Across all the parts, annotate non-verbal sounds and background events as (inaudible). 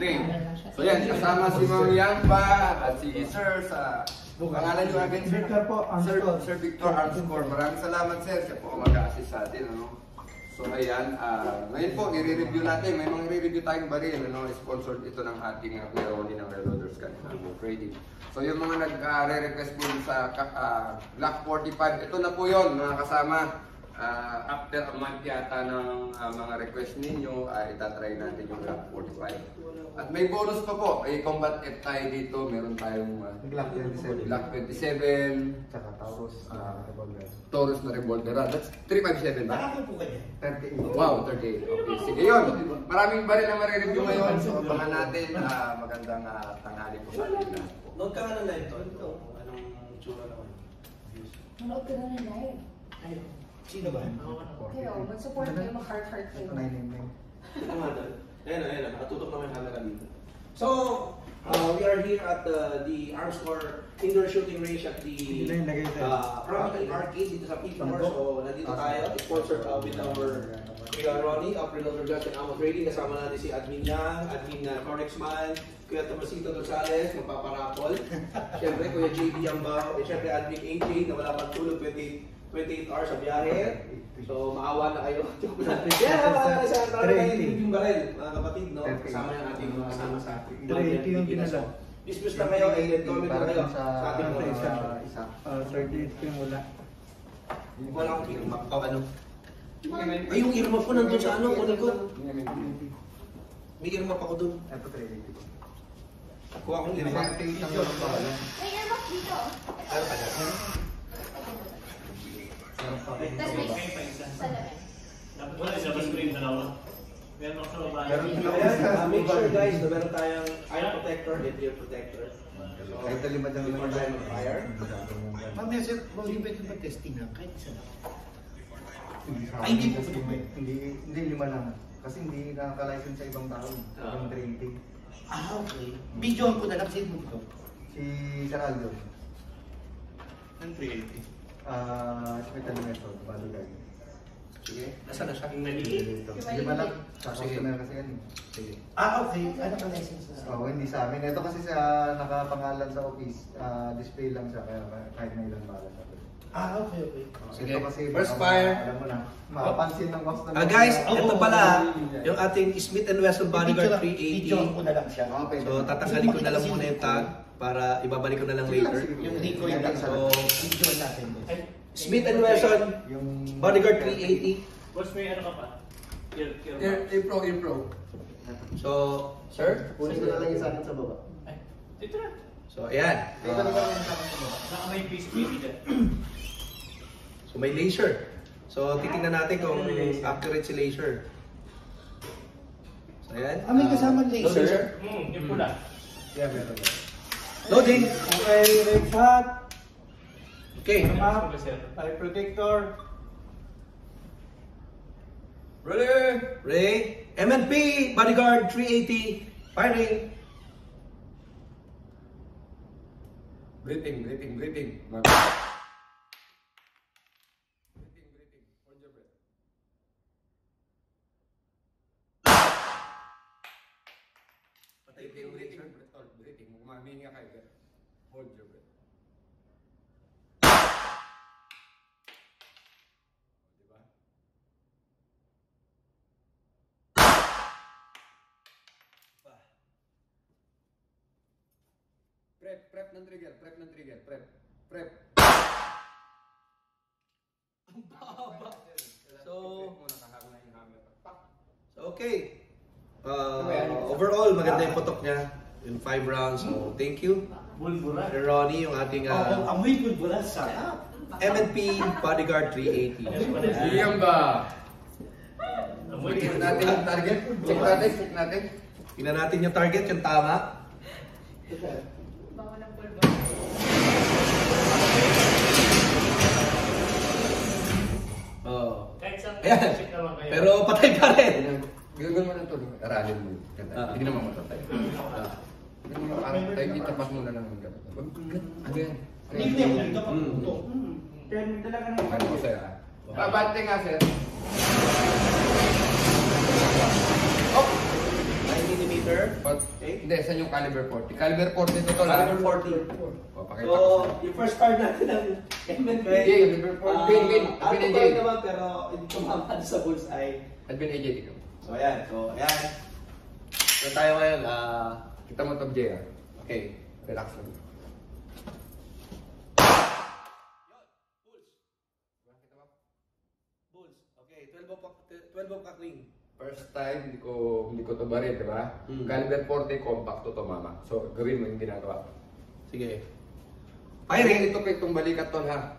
natin. So yan, kasama si Ma'am Yamba at si Sir sa pangalan niyo agad Sir? Victor po, Sir. Sir Victor Armscor. Maraming salamat Sir. Siya po mag-assist sa atin. Ano? So ayan, ah, ngayon po, i-review natin. May mga i-review tayong baril. Ano? Sponsored ito ng ating uh, Kuya Ronnie ng Red Loaders kanina. Trading. So yung mga nag-re-request po sa uh, Black 45, ito na po yon mga kasama. Ah, after a month yata ng ah, mga request ninyo, ay itatry natin yung Black 45. At may bonus pa po, ay combat F tayo dito. Meron tayong ah, Glock 27. Black 27, Tsaka Taurus na revolver. Taurus na revolver. ah. That's 357 ba? Marami po kayo. 38. Wow, 38. Okay, sige yun. Maraming baril na marireview ngayon. So, abangan natin. ah, magandang ah, tanghali po sa atin lahat po. Note ka nga ng live to. Ito, anong tsura naman? Manood ka na ng live. Ayun. Sino ba? Kayo, mag-support kayo, mag-heart-heart kayo. Ito 999. Ito nga doon. Ayun, ayun. Nakatutok naman yung camera dito. So, uh, we are here at uh, the Arms Indoor Shooting Range at the uh, Prominent Arcade dito sa P4. So, nandito tayo. Sponsored uh, with our Kuya Ronnie of Reloader Guns and Ammo Trading. Kasama natin si Admin Yang, Admin uh, Corex Man, Kuya Tomasito Gonzales, magpaparapol. (laughs) Siyempre, Kuya JB Yambao. Eh, siyempre, Admin AJ na wala pang tulog 20, 28 hours sa biyahe. So, maawa na kayo. (laughs) Joke lang. Yeah, maawa na sa tawag na yung baril, mga kapatid, no? Kasama yung ating mga kasama sa ating 380 yung pinala. Dismiss na kayo, and then comment na kayo sa sa ating mga isa. isa. isa. Uh, 38 ko yung wala. Wala akong earmark. O ano? Ay, yung earmark ko nandun sa ano, kunin ko. May earmark ako dun. Ito 380 ko. Kuha akong. 38 pa. May earmark dito. Ano? Meron pa. Tapos may salamin. Wala, ilabas ko yung dalawa. Meron ako sa. Meron. Ayan, uh, make sure guys na meron tayong eye protector and ear protector. Kahit lima dyan before naman tayo mag-fire. Mamaya sir, kung yung pwede ba testing lang, kahit isa lang. Sa Ay, hindi po. Hindi, hindi lima lang. Kasi hindi nakaka-license sa ibang tao. Ah. Yung 30. Ah, okay. Videoan ko na lang, send mo ko. Si Sir Aldo. Ang 380. Ah, hospital method. Balugay. Sige, nasa na siya? Yung maliit. Dito. Lima lang. Sa Sige. customer kasi yan. Sige. Ah, okay. Ano ka license na? Oo, hindi sa amin. Ito kasi sa nakapangalan sa office, ah, display lang siya kaya kahit may ilang bala siya. Ah, okay, okay. Sige. Ito kasi First baka fire. Alam mo na. Makapansin ng customer. Ah guys, na- ito pala yung ating Smith Wesson Bodyguard Videoan ko 380. na lang siya. Okay. So tatanggalin ko na lang muna yung tag para ibabalik ko na lang later. Yung yung lang sa So, videoan natin. Smith Wesson Yung Bodyguard 380. boss, may ano ka pa? Air. Air Pro, Air Pro. So, sir. Kunin ko na lang yung sa akin sa baba. Ay, dito na. So, ayan. Ito na lang yung sa akin sa baba. Naka may piece baby dyan. (clears throat) So, may laser. So, titingnan natin kung accurate si laser. So, ayan. Ah, may Ah, kasama laser? laser. Hmm, yung pula. Yeah, meron. Loading. Okay, red shot. Okay. Sir? Eye protector. Ready? Ray. MNP Bodyguard 380. Firing. Breathing. Breathing, breathing. Hold your breath. Breathing, breathing, breath- oh, breathing. Umaminga kayo. Hold your breath. Di ba? Prep, prep ng trigger, prep ng trigger, prep. Prep. Ang baba. So, so okay. Uh, overall, maganda yung putok niya. In five rounds. So, thank you. Bulbura. Ronnie, yung ating Oo, uh, amoy bulbulan sa MNP Bodyguard 380. Iyang ba? Amoy Check natin yung target. Check natin, check natin. Tingnan natin yung target, yung tama. Bawa ng pulbo. Oh. Kahit sa Ayan. naman. Pero patay pa rin. Gagawin mo na ito. Aralin mo. Ah. Hindi naman matatay. Ah. Ang tayo itapat mo na lang ganun. Ano? Hindi, hindi. Ka pa Hmm. puto. Ano ko sir ah? Babante nga sir. Oh! 19 mm. Okay. Hindi, saan yung caliber 40? Caliber 40 to to lang. Caliber 40. O, pakita So, ko yung first card natin ng M&P. Jay, caliber 40. Bin, bin. Ah, ano pa naman, pero hindi tumama sa bullseye. Admin AJ, mo. So, ayan. So, ayan. So, tayo ngayon, ah, Kita mo to, Jay, ah. okay. Relax lang. Bulls. Okay, 12 of, 12 of ring. First time, hindi ko hindi ko to barin, di ba? Hmm. Caliber 40, compact to tumama. So, gawin mo yung ginagawa. Sige. Firing! Ito kay itong balikat tol, ha?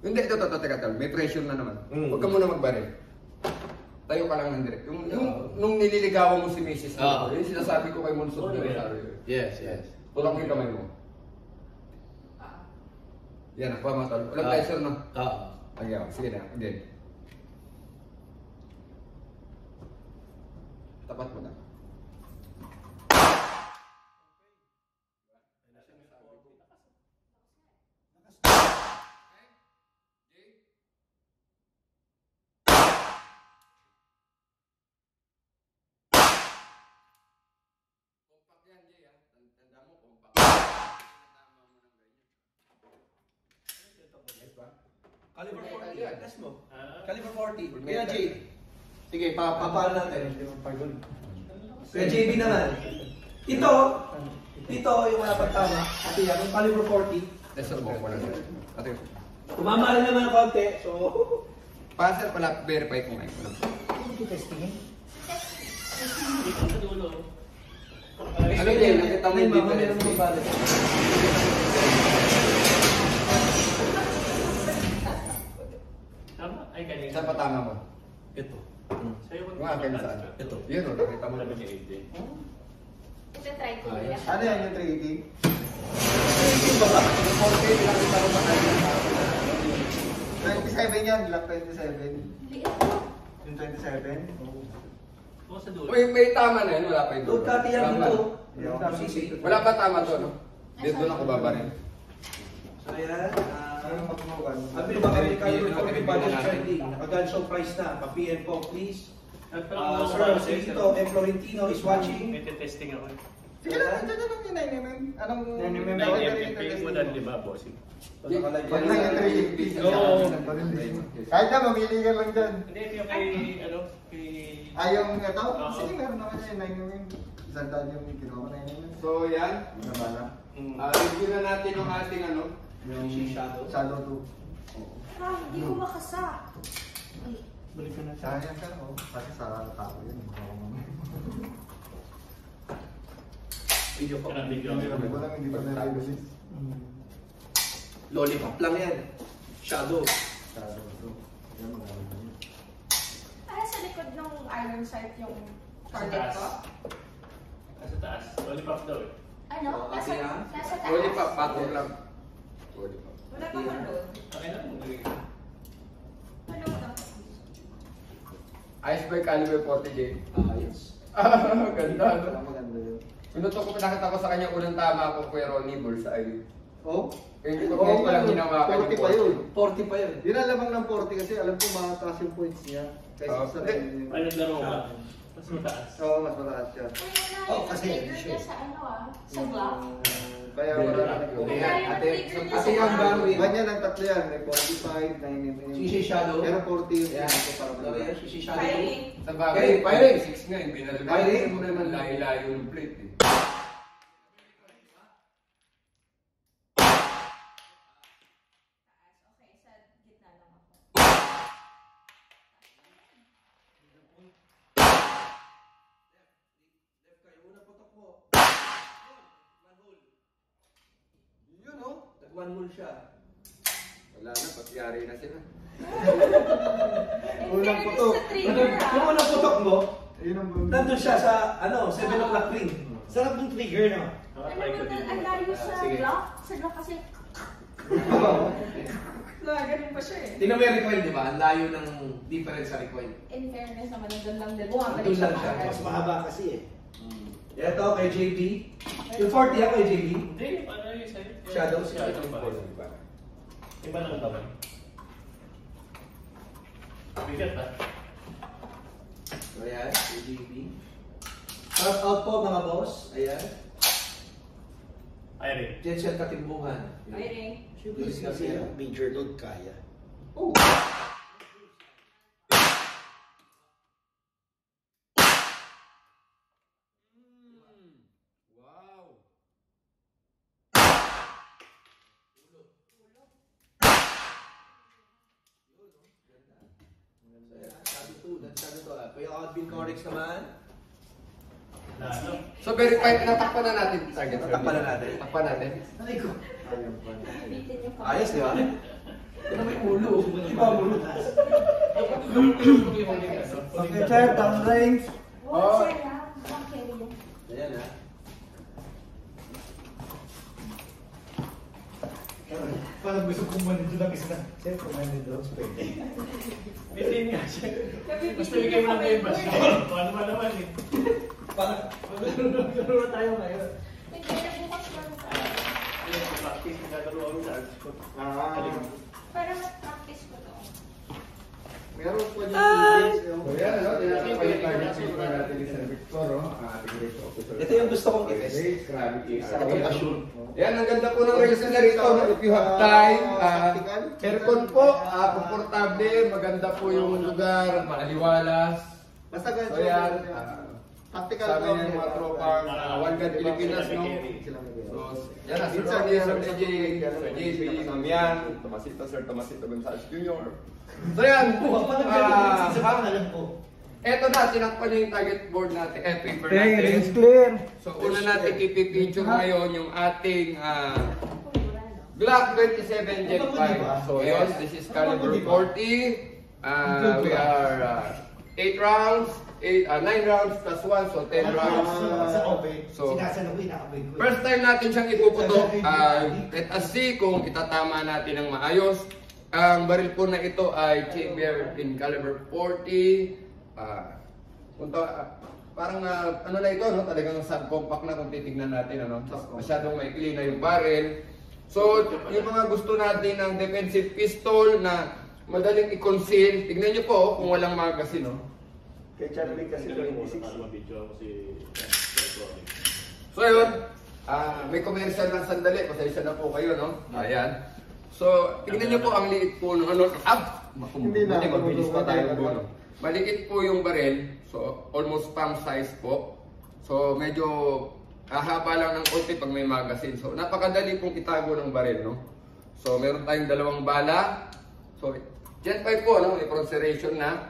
Hindi, ito, ito, ito, teka, tol. May pressure na naman. Hmm. Huwag ka muna magbaril. Tayo ka lang ng direct. Yung, yung, nung nililigawan mo si Mrs. Oo. Yung sinasabi ko kay Monson na yeah. Yes, yes. Tulak yung kamay mo. Yan, mo tol. Walang Ah. pressure, no? Oo. Again, sige na, again. Tapat mo na. Compact yan, Jay, ah. Tanda mo, compact. Tama mo ng ganyan. Ayos ba? Caliber Full 40. metal yan. Test mo. Ah. Caliber 40. Full Kaya metal. Sige, pa papaano natin. Pardon. Kaya JB naman. Ito, ito yung wala pang tama. Ito yan, yung caliber 40. Test mo ko lang. Ate, Tumama rin naman ng konti. So, passer pala, verify ko ngayon. Hindi testingin. Dito sa dulo. Ano yan? Nakita mo yung difference? Tama? Ay, kanina. Saan pa tama mo? Ito. Sa'yo ko Yung akin saan? Ito. Yun, oh, nakita mo. Sabi ni AJ. Ito try ko Ah, nila. Ano yan yung 380? Yung baba, yung 4K, nakita ko pa tayo. 27 yan, Glock 27. Liit ko. Yung 27? Oo, sa dulo. Uy, may tama na yun, wala pa yung Doon kati yan dito. Wala pa tama to, no? Dito doon ako babarin. So, ayan. Ano ah, magmukan? Sabi ba kami kayo for the budget friendly? Nakagan show price na. Pa-PM po, please. At Uh, Sir Rosito M. Florentino is watching. May testing ako. Sige lang, na lang yung 9mm. Anong 9 bawal ka rin mm, yung mo na lima, bossing. Pag na yung 380. Oo. Kahit na, mamili ka lang dyan. Hindi, yung kay, ano, kay... Ah, yung ito? Sige, meron naman yung 9mm. Isang daan yung kinuha ko 9mm. So, yan. Nabala. Mm. Ah, review na natin yung ating ano. Yung Si Shadow. Shadow 2. Ah, hindi ko makasa. Ay, Balik ka na Sayang ka, oh. Kasi sa tao yun. Video ko. Hindi ko lang, hindi pa na-release. Lollipop lang yan. Shadow. Shadow 2. Yan, magaling na yun. Ano sa likod ng iron sight yung target ko? Nasa taas. Lollipop daw eh. Ano? Oh, Nasa, nasa taas? Lollipop, patong lang. Lollipop. Wala pa man doon. Lang. Ano ba? Iceberg caliber 40J. Ah, yes. Ah, (laughs) ganda, no? Maganda yun. Pinuto ko, pinakita ko sa kanya unang tama ko, Kuya Ronnie, bullseye. Oh? Eh, hindi ko ngayon palang hinawakan 40 pa yun. 40 pa yun. Yun ang lamang ng 40 kasi alam ko mataas yung points niya. Kaysa Ah, sa... eh, Ay, naglaro ka. Mas mataas. Oo, mas mataas siya. Oh, kasi siya. sa ano ah, sa Glock. Kaya wala na nag Hindi, Wala yung ate, ate, ano. bawi. Ganyan ang tatlo yan. May 45, 9mm. Sisi Shadow. Pero 40 yung Yan. pinaka para Sabi yan, Sisi Shadow. Firing. Sa bagay, Okay, firing. 6 nga, yung pinalagay. Firing. Kasi mo naman layo-layo yung plate eh. Okay, sa gitna lang ako. Left kayo, unang putok mo. One hole. Yun oh. Nag one hole siya. Wala na, patyari na sila. (laughs) Unang putok. trigger Yung ah. unang putok mo, nandun siya sa, ano, 7 o'clock ring. Sarap ng trigger, no? Ano naman, ang layo sa. Glock. Sa Glock kasi, (laughs) wala, ganun pa siya eh. Tingnan mo yung recoil, di ba? Ang layo ng difference sa recoil. In fairness naman, nandun lang din. Nandun lang siya. Mas mahaba kasi eh. Ito kay JB. Yung 40 ako kay JB. Hindi, paano yung sa'yo? Shadow, Shadow pa. Diba? Iba lang ba? Bigat ah. So, ayan, AJP. Shout out po mga boss. Ayan. Irene. Jensen Katimbungan. Ay, ring. Luis Garcia. Major load kaya. Oh. Wow! So, ayan, sabi to, sabi to. Kuya Odvin Corex naman. So verified, natakpan na natin target. Natakpan na natin. Natakpan natin. Ay ko. Ayos, di ba? Ito may ulo. Iba ang ulo. Okay, sir, down range. Oh, sir, ah. Okay. Ayan ah. Parang gusto kong manito lang isa. Sir, kumain din daw. Pwede. Bitin nga siya. Basta bigay mo lang kayo ba siya? Paano ba naman eh? Parang, Maglalaro na tayo ngayon. Hindi, nagbukas lang tayo. Practice, naglalaro ako sa arts ko. Ah. Para mag-practice ko to. Meron po yung tubig. So yan, no? Tinatapos pa yung target paper natin ni Sir Victor, no? Ang ating race officer. Ito yung gusto kong i-test. Gravity, Sa assure. Yan, ang ganda po ng race na rito. no? If you have time, ah, aircon po, ah, komportable, maganda po yung lugar, maaliwalas. Basta So ganito. yan, ah, Tactical sabi niya yung mga tropang uh, One God Pilipinas, no? So, yan na, Sir Ronnie, Sir AJ, Sir JB, Ma'am Yan, Tomasito, Sir Tomasito Gonzales Jr. So yan, ah, eto na, tinakpan niyo yung target board natin, eh, paper natin. clear. So una natin ipipicture ngayon yung ating ah, no? Glock 27 Gen 5. So yun, this is caliber 40. Uh, we are 8 rounds, 8, 9 rounds plus 1, so 10 rounds. Sa open. So, Sinasalo ko, inakabay ko. First time natin siyang ipuputok. Uh, let us see kung itatama natin ng maayos. Ang baril po na ito ay chamber in caliber 40. Ah, punta, ah, parang ah, ano na ito, no? talagang subcompact na kung titignan natin. Ano? Masyadong maikli na yung baril. So, yung mga gusto natin ng defensive pistol na madaling i-conceal, tignan nyo po oh, kung walang magazine. No? Kay Charlie kasi Para 26. mabidyo ako si Sir Ronnie. So yun, ah may commercial lang sandali, pasensya na po kayo, no? Ayan. So, tingnan niyo po ang liit po ng ano, ah! Hindi na, mabilis pa tayo tumutulong buno. Maliit po yung baril, so almost palm size po. So, medyo hahaba lang ng konti pag may magazine. So, napakadali pong itago ng baril, no? So, meron tayong dalawang bala. So, Gen 5 po, no? May consideration na.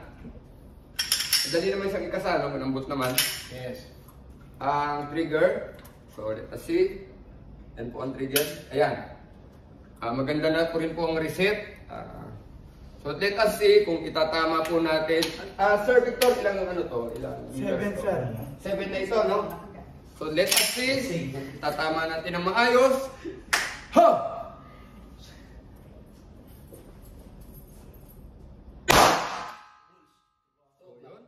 Dali naman siyang ikasa, no? Malambot naman. Yes. Ang trigger, so let us see. Yan po ang trigger. Ayan. Ah, maganda na po rin po ang reset. Ah, so let us see kung itatama po natin. Ah, Sir Victor, ilang ano to? Ilang Seven, to? sir. Seven na ito, no? So let us see kung itatama natin ng maayos. Ha! So, yun.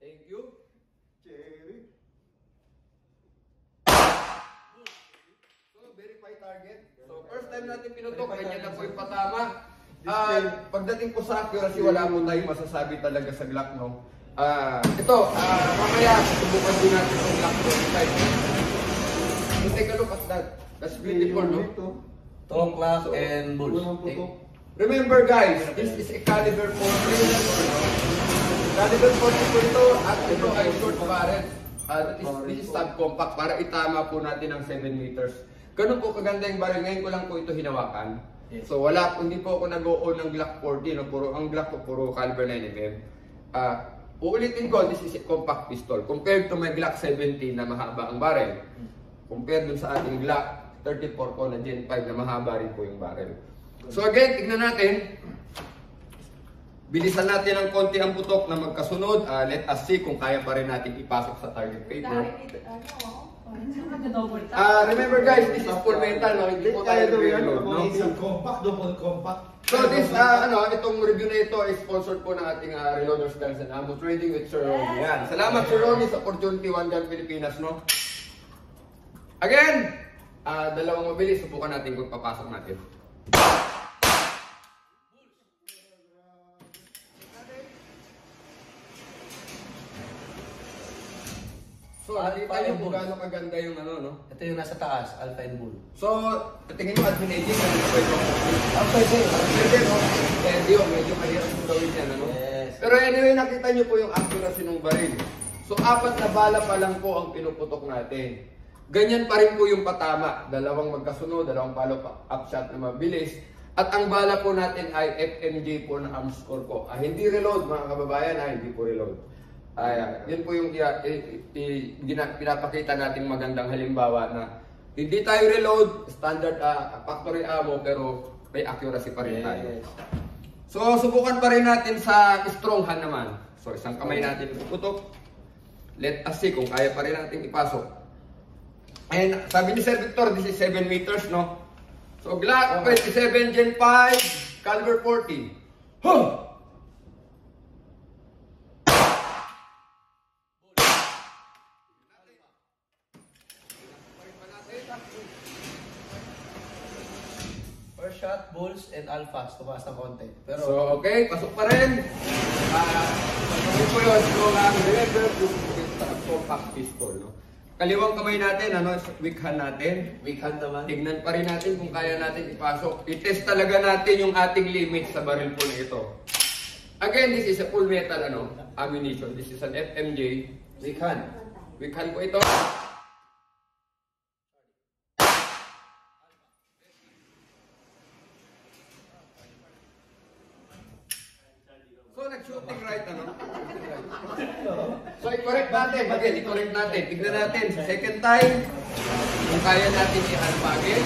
Thank you. Cherry. So, verify target. So, first time natin pinutok, ganyan lang po yung patama. Ah, pagdating po sa accuracy, wala mo tayong masasabi talaga sa Glock, no? Ah, ito, ah, mamaya, subukan din natin yung Glock 25. So, take a look at that. That's beautiful, no? Tong Clock and Bulls. Okay. Remember guys, this is a caliber 40. Caliber 40 po ito at ito ay short barrel. Uh, that is, this is subcompact para itama po natin ang 7 meters. Ganun po kaganda yung barrel. Ngayon ko lang po ito hinawakan. So wala, hindi po ako nag-o-on ng Glock 40. No? Puro, ang Glock ko puro caliber 9mm. Ah, uulitin ko, this is a compact pistol. Compared to my Glock 17 na mahaba ang barrel. Compared dun sa ating Glock 34 ko na Gen 5 na mahaba rin po yung barrel. So again, tignan natin. Bilisan natin ng konti ang putok na magkasunod. Ah, let us see kung kaya pa rin natin ipasok sa target paper. Dahil ito, ano. Ah, remember guys, this is full metal, no? Hindi po tayo reload, no? Isang compact, double compact. So this, ah, ano, itong review na ito is sponsored po ng ating uh, Reloaders Guns and Ammo Trading with Sir Ronnie. Yan. Salamat Sir Ronnie sa opportunity One Gun Pilipinas, no? Again, ah, dalawang mabilis, subukan natin kung papasok natin. So, nakita Alpha niyo and kung Bull. gaano kaganda yung ano, no? Ito yung nasa taas, Alpha and Bull. So, tingin mo admin aging, ano pa ito? Ah, pwede. Pwede, no? Eh, di, oh, medyo mahirap yung gawin yan, ano? Yes. Pero anyway, nakita niyo po yung accuracy ng baril. So, apat na bala pa lang po ang pinuputok natin. Ganyan pa rin po yung patama. Dalawang magkasunod, dalawang follow-up shot na mabilis. At ang bala po natin ay FMJ po na arm score po. Ah, hindi reload mga kababayan, ah, hindi po reload. Ay, ah, yun po yung i- i- i- gina- pinapakita nating magandang halimbawa na hindi tayo reload, standard ah, factory ammo, pero may accuracy pa rin tayo. So, subukan pa rin natin sa strong hand naman. So, isang kamay natin ipuputok. Let us see kung kaya pa rin natin ipasok. And sabi ni Sir Victor, this is 7 meters, no? So, Glock 27 Gen 5, caliber 40. Huh! Bulls and Alphas. Tumaas ng konti. Pero, So, okay, pasok pa rin. Ah, uh, po yun, so, ang to sa compact pistol, no? Kaliwang kamay natin, ano, weak hand natin. weak hand naman. Tignan pa rin natin kung kaya natin ipasok. I-test talaga natin yung ating limit sa baril po na ito. Again, this is a full metal ano, ammunition. This is an FMJ. Weak hand. Weak hand po ito. So, nag-shooting right, ano? So, i-correct natin. I-correct natin. Tignan natin. Sa second time, kung kaya natin i-alpha again.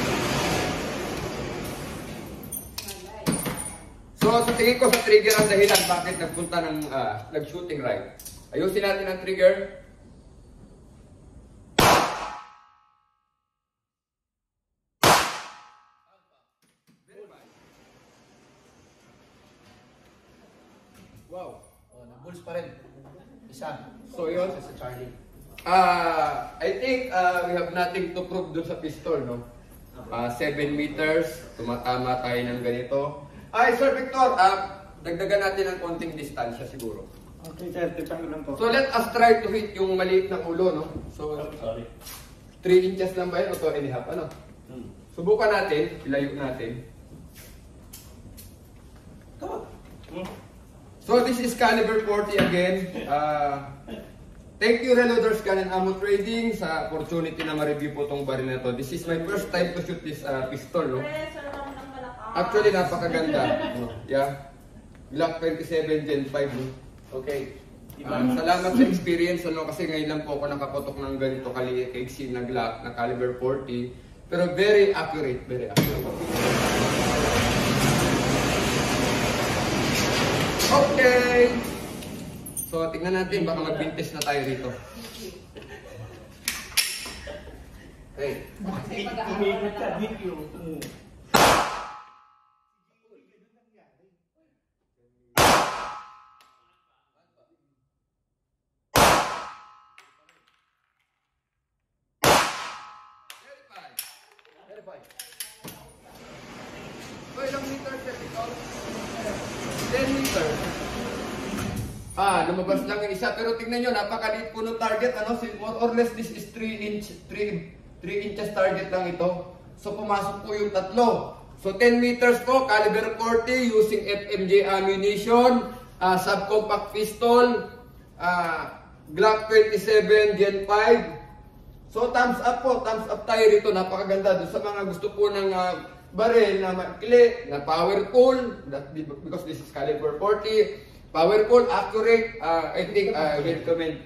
So, sa tingin ko sa trigger ang dahilan bakit nagpunta ng ah, nag-shooting right. Ayusin natin ang trigger. Wow. Oh, nag-Bulls pa rin. Isa. So, yun. Isa sa Charlie. Ah, I think ah, nothing to prove dun sa pistol, no? 7 meters, tumatama tayo ng ganito. Ay, Sir Victor, ah, dagdagan natin ng konting distansya siguro. Okay, sir. Tipang ko lang po. So let us try to hit yung maliit ng ulo, no? So, Sorry. 3 inches lang ba yun o 2 and a half, ano? Hmm. Subukan natin, ilayo natin. Come on. Hmm. So this is caliber 40 again. Uh, thank you Reloaders Gun and Ammo Trading sa opportunity na ma-review po tong baril na to. This is my first time to shoot this uh, pistol, no? Actually, napakaganda. No? (laughs) Yeah. Glock 27 Gen 5. No? Okay. Ah, salamat sa experience ano kasi ngayon lang po ako nakapotok ng ganito kaliit kaigsi na Glock na caliber 40 pero very accurate, very accurate. Okay. So tingnan natin baka magbintis na tayo dito. Okay. Umikot ka. Verify. So ilang meters yan ito? 10 meters. Ah, lumabas lang yung isa. Pero tingnan nyo, napakaliit po ng target. Ano, more or less this is 3 inch, 3, 3 inches target lang ito. So pumasok po yung tatlo. So 10 meters po, caliber 40 using FMJ ammunition, ah, subcompact pistol, ah, Glock 27 Gen 5. So thumbs up po, thumbs up tayo rito. Napakaganda doon sa mga gusto po ng ah, baril na makli, na powerful, because this is caliber 40. Powerful, accurate, ah, I think I will recommend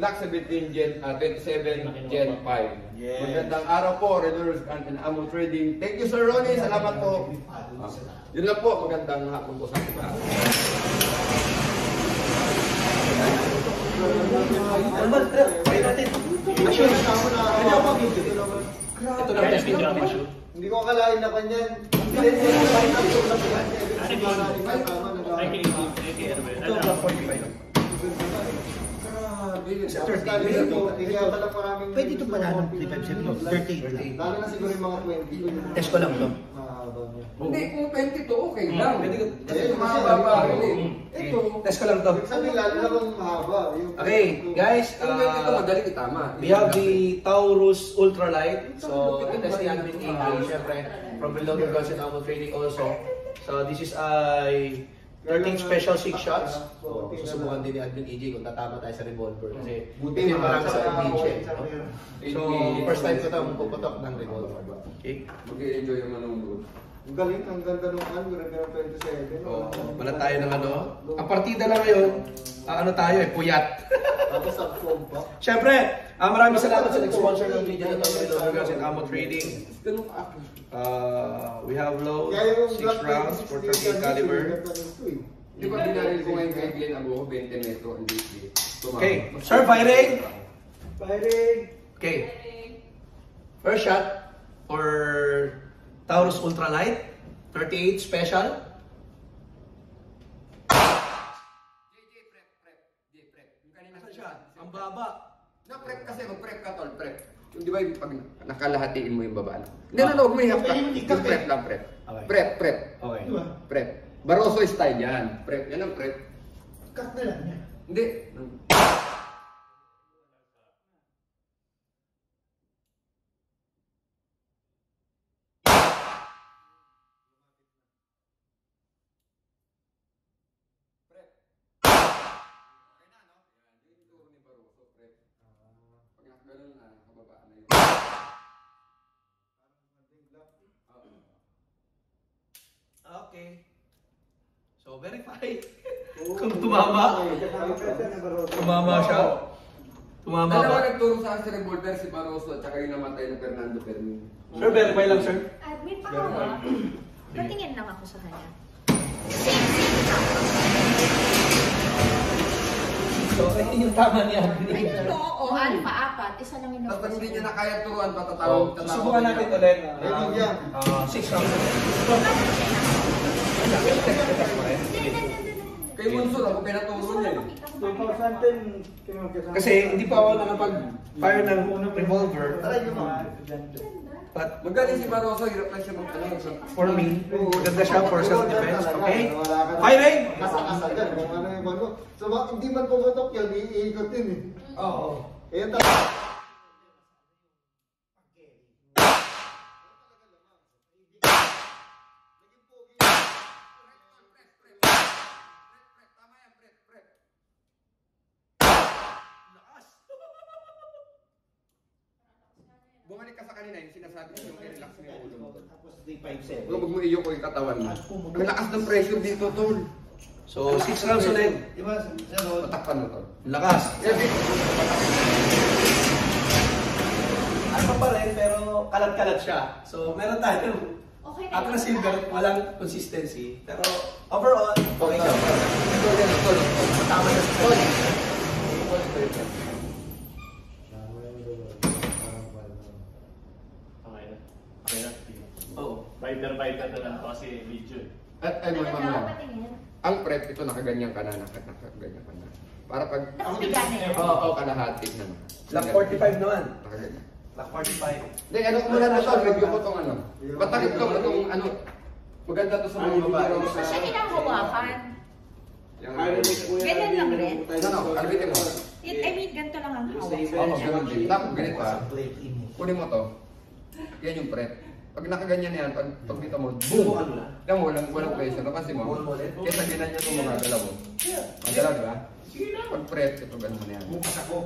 Glock 17 Gen, ah, 27 Gen 5. Yes. Magandang araw po, Redors and, and Ammo Trading. Thank you Sir Ronnie, salamat po. Yun lang po, magandang hapon po sa? Ito test shoot. Hindi ko akalain na kanyan. Ay, Sa Tapos 30 kaya billion. ito, Kaya pala maraming... Pwede ito pala ng 357 no? 38 lang. Lalo na siguro yung mga 20. Test ko lang to. Mahaba niya. Hindi, kung 22, okay lang. Pwede ko- Kasi mahaba rin eh. Okay. Ito, Test ko lang to. Sabi lalo na kung mahaba. Yung Okay, guys. kung 22, Uh, madali itama. we have the Taurus Ultralight. So, ito test ni Admin AJ, syempre, from Reloaded Guns and Ammo Training also. So, this is a 13 special 6 shots. So, susubukan din ni Admin AJ kung tatama tayo sa revolver. Kasi, buti yung marami sa MH eh. So, first time ko itong puputok ng revolver. Okay? Mag-i-enjoy yung manonood. Ang galing, ang ganda nung ano, ganda ng 27. So, wala tayo ng ano. Ang partida lang ngayon, ah, ano tayo eh, puyat. (laughs) Tapos sa phone pa. Siyempre, ah, maraming salamat sa nag-sponsor ng video na ito, Guns and Ammo Trading. Uh, we have yung 6 Glock rounds, 26 for yung 38 ganda caliber. Di ba binaril ko ngayon kay Glenn Abuho, 20 metro ang DP. Okay, sir, firing! Firing! Okay. First shot for Taurus Ultralight, 38 special. JJ, prep, prep. J, prep. Yung kanina Saan baba. Na-prep kasi, mag-prep ka tol, prep. Yung di ba yung pag nakalahatiin mo yung baba na. Hindi, no, no, mo ihap ka. Yung prep lang, prep. Okay. Prep, prep. Okay. Di ba? Prep. Barroso style yan. Prep. Yan ang prep. Cut na lang niya. Hindi. Prep. Okay na, no? Yan. Yun yung turo ni Barroso, prep. Pag nakaganon na, kababaan na yun. Okay. So, verify. (laughs) Kung tumama. Tumama siya. Tumama Dalawa ba? nagturo sa akin si Revolver, si Barroso, at saka yung namatay na Fernando Fermin. Sir, verify lang, sir. Admin pa ka (clears throat) Patingin lang ako sa kanya. So, (laughs) ito yung tama niya. Ay, ano? Oo, (laughs) alpha, apat. Isa lang yung Tapos pag hindi niya na kaya turuan, So, patatawag. tatawag susubukan niya. natin ulit. Ayun yan. Six rounds ulit. Kay Munsur, ako pinaturo niya eh. 2010, Kasi hindi pa ako nakapag-fire ng revolver. Aray, yung mga. But Magaling si Barroso, hirap na siya mag-ano. sa- for me, ganda siya for self-defense. Okay? Firing! Kasakasal yan. Kung ano yung ano. So, hindi man pumutok yan, iikot din eh. Oo. Eh, tapos. Bumalik ka sa kanina, yung i-relax mo yung ulo mo. tapos 357. Huwag mo iyo ko yung katawan mo. Ang lakas ng pressure dito, tol. So, six rounds ulit. Di ba, sir, oh, Patakpan mo, tol. Lakas. Ano pa rin, pero kalat-kalat siya. So, meron tayo. Okay na silver, walang consistency. Pero overall, okay siya. Ito yan, tol. Tama na sa Tol. Okay na. Okay na. Fighter-fighter na lang to kasi video eh. At Ano ma'am, daw, ma'am. patingin? Ang prep, ito nakaganyan ka na, naka- nakaganyan ka na. Para pag... Na yan. Oo, oh, kalahati naman. Black 45 naman. Nakaganyan. Black 45. Hindi, ano ko muna na to, review ko tong ano. Batakit to, itong ano. Maganda to sa mga babae. Gusto siya nilang hawakan. Yung Ganyan lang rin. Ano, no, kalbitin mo. It, I mean, ganito lang ang hawak. Oo, ganun din. Tapos ganito ah. Kunin mo to. Yan yung prep. Pag nakaganyan na yan, pag, pag dito mo, boom! na. Yan mo, walang, walang pressure. Napansin mo? Kesa ginanyan mo mga galaw mo. Magalaw, di ba? Pag prep, ito ganun mo na yan. Bukas ako.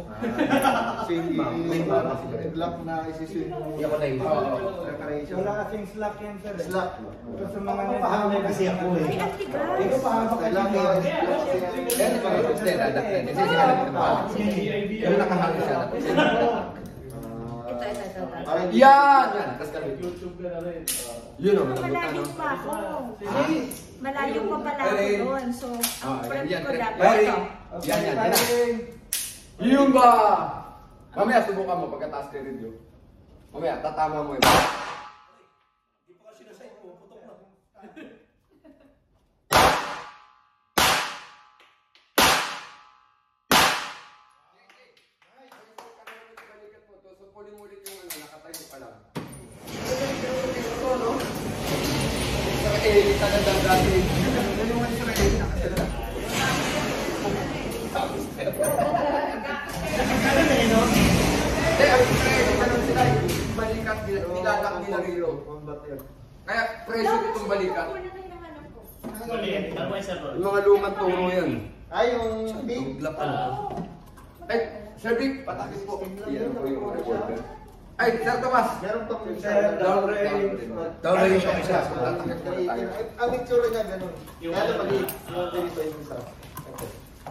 (laughs) Si Ma'am, may siguro. Block na isiswing mo. Hindi ako na Oo. Preparation. Wala kasing slack yan, sir. eh. Slack. Ito sa mga naghahamay kasi ako eh. Ay, ang tigas. Ito pa ako Kailangan yung kasi. Yan, di ba? Hindi, dadak na. Kasi sinabi ko pa. Yung nakahalo siya. Ito, ito, ito. Yan! Yan! Tapos kami. YouTube ka na rin. Ah, Yun o, Malayo pa ako. Malayo pa pala ako doon. So, ang Ah, prep yan, ko dapat ito. Yan, yan, yan. Yun ba? Mamaya, subukan mo pagkataas kay review. Mamaya, tatama mo yun. uling-ulit yung ano, nakatayo pa lang. Ito, no? Israel, talaga dati. Ganun ang Israel, nakatala. Tapos, no? Hindi, ang Israel, ganun sila. Balikat, nilalak nila rilo. Kaya presyo itong balikat. Mga lumang turo yan. Ay, yung big. Ay, Sir Vic, patakis po. Yan po yung revolver. Ay, Sir Tomas. Meron pang Sir, down range. Down range yung isa. Ang itsura niya ganun. Yung- Kaya maliit. Yung ganito yung isa.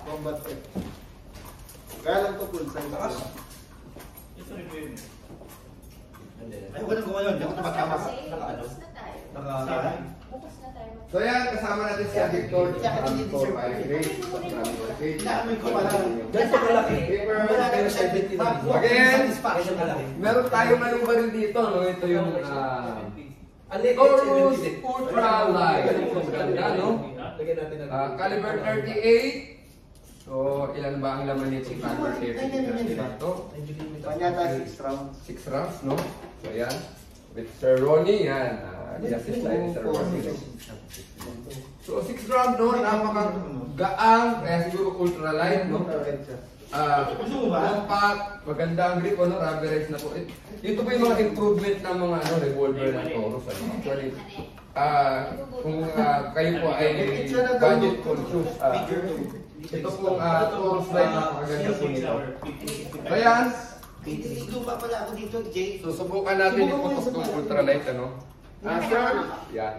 Combat air. Kaya lang to full size. Takas. Ito review mo. Ay, wala ko ngayon. Hindi ako tumatama. Naka ano? Na. Naka... Tayo. So yan, kasama natin si Victor. Five, ko. grade. Inaamoy ko pala. Ganito kalaki. Paper. Wala kayo 70 na. Again, meron tayong anong baril dito, no? Ito yung ah, Ang liit, Taurus 70 din. Ultra Light. Ang ganda, no? Ah, caliber 38. So, ilan ba ang laman nito? Caliber 38. Ito. Panyata 6 rounds. 6 rounds, no? So, yan. With Sir Ronnie, yan. Uh, assist tayo ni Sir Ronnie. no? So, 6 round, no? Napaka-gaang. Kaya siguro ultra light, no? Siya. Ah, compact, maganda ang grip, ano, rubberized na po. It- Ito po yung mga improvement ng mga ano, revolver ng Taurus. Ano? Actually, ah, kung ah, kayo po ay budget conscious, ah, ito po ang Taurus light, napakaganda po nito. Ayan, Lupa pala ako dito, Jay. susubukan natin iputok ng ultralight, ano? Ah, sir? Yan.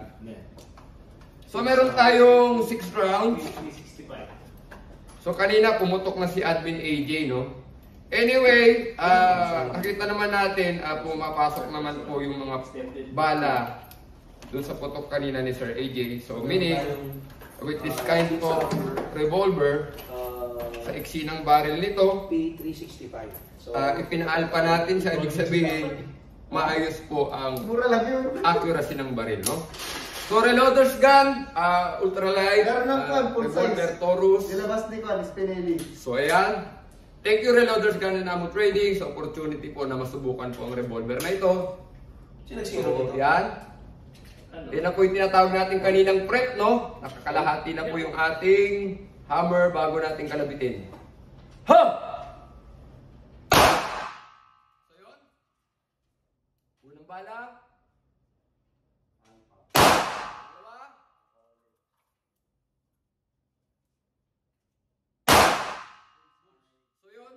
So, meron tayong 6 rounds. 365. So kanina pumutok na si Admin AJ, no? Anyway, ah nakita naman natin, ah, pumapasok naman po yung mga bala dun sa putok kanina ni Sir AJ. So meaning, with this kind of revolver, sa iksi ng barrel nito, P365. So, ah ipinaalpa natin sa ibig sabihin, maayos po ang Mura lang yun. accuracy ng baril, no? So reloader's gun, ah ultralight, Meron ng ah, kwan, full revolver size. Taurus, Nilabas ni Juan, Spinelli. So ayan, thank you Reloaders Gun and Ammo Trading sa opportunity po na masubukan po ang revolver na ito. So sino dito? yan, Ano? yan na po yung tinatawag natin kaninang prep, no? Nakakalahati na po yung ating hammer bago natin kalabitin. Ha! So yun, unang bala. Dalawa. So yun,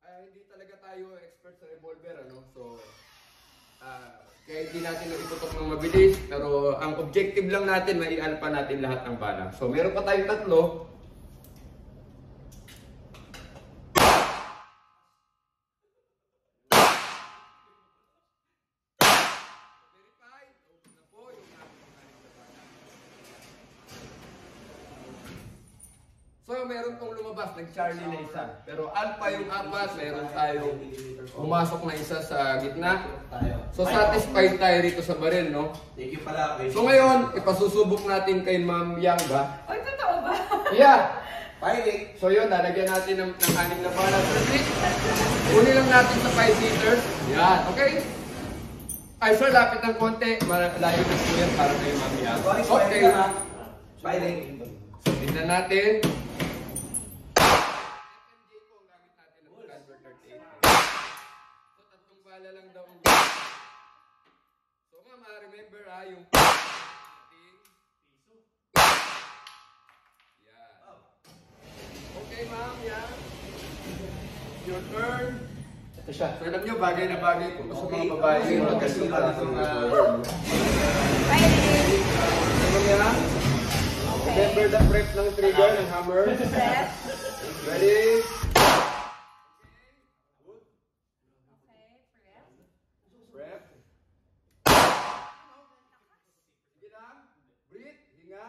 ah, hindi talaga tayo expert sa revolver, ano? So, ah, kaya hindi natin na itutok ng mabilis, pero ang objective lang natin, maialpa natin lahat ng bala. So, meron pa tayong tatlo. Verify. Open na po yung ating mga bala. So, meron pong lumabas, nag-Charlie na isa. Pero alpha yung apat, meron tayong pumasok na isa sa gitna. Tayo. So, satisfied tayo rito sa baril, no? Thank you pala. kay- So, ngayon, ipasusubok natin kay Ma'am Yangga. Ay, totoo ba? Yeah! Pilot. So, yun, lalagyan natin ng, ng anim na bala per stick. Kunin lang natin sa 5 liters. Yan, okay? Ay, sir, lapit ng konti. Malayo na po yan para kay Ma'am Yang. Boris, Okay. pilot tignan natin. FMJ po ang gamit natin ng Caliber 38. So, tatlong bala lang daw ang gamit. So, ma'am, ah, yung ating (coughs) piso. Yan. Okay, ma'am, yan. Your turn. Ito siya. So, alam nyo, bagay na bagay po sa mga babae yung magkasulat itong uh, ano yan? Remember the prep ng trigger ng hammer? Prep. Ready? Okay, prep. Prep. Sige lang. Breathe. Hinga.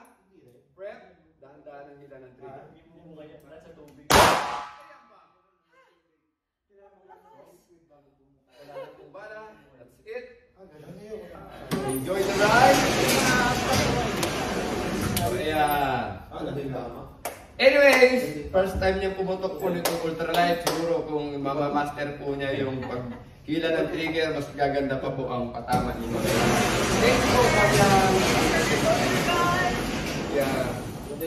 Prep. Dahan-dahan ang hila ng trigger. Yung mukha niya, parang sa tubig. Kailangan pong bala. That's it. Enjoy the ride. Ayan. Tama. Anyways, first time niya pumutok po nitong ultralight. Siguro kung mamamaster po niya yung pagkila ng trigger, mas gaganda pa po ang patama ni Ma'am. Thank you po. Yeah.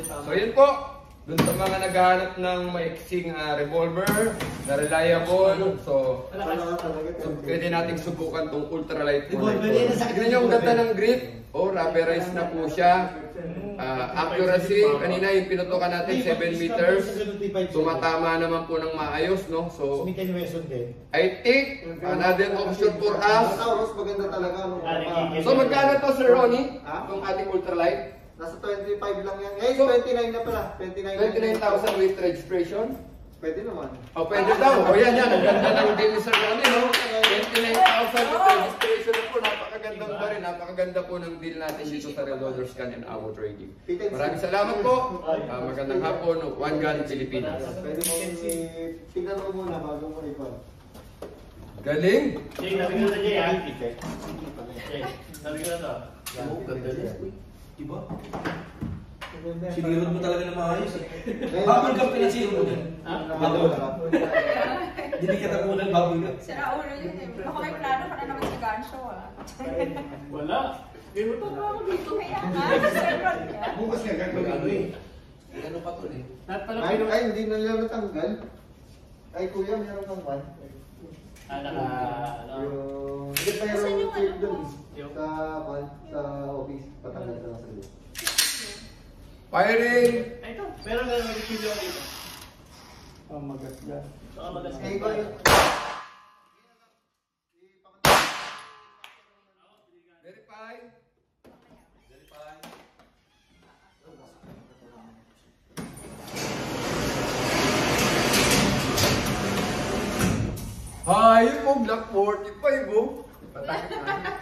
So yun po, dun sa mga naghahanap ng maiksing ah, revolver na reliable, so So, pwede nating subukan tong ultralight nasa Tignan nyo ang ganda ng grip. Oh, rubberized na po siya. Ah, accuracy, kanina yung pinutukan natin, 7 meters. Tumatama naman po ng maayos, no? So. I think another option for us. No? So, magkano to, Sir Ronnie? Itong ating ultralight? Nasa 25 lang yan. Eh, So, 29 na pala. 29. 29,000 with registration? Pwede naman. O, pwede daw. O, yan, yan. Ang ganda ng deal ni Sir Ronnie, no? 29,000 with registration po. Napakagandang ba rin. Napakaganda po ng deal natin dito sa Reloader Scan and Amo Trading. Maraming salamat po. Ah, magandang hapon. One Gun Pilipinas. Pwede mo tingnan mo muna bago mo ipon. Galing! Sabi ko na? Jay, sabi ko na to. Ganda niya. Diba? Sinirod mo talaga ng maayos eh. Bubble gum pinasiro mo din. Ha? Bubble gum. Dinikit ako ng bubble gum. Sira ulo yun eh. Baka may plano ka na naman si Gancho ah. Wala. Mo to na ako dito. Kaya nga. (laughs) Bukas nga gagawin Ano eh. eh. Ano pa to eh. Ay, ay, hindi na nila natanggal. Ay, kuya, meron kang one. Ah, naka, ano? Yung... Hindi pa Nasaan yung ano Sa, sa office. Patanggal ka lang sa loob. Firing! Ay, ito. Pero meron may video ako dito. Ang magat na. Baka magas Eh, ikaw yung... Verify! Hayop po, Black 45 oh. Patakit na.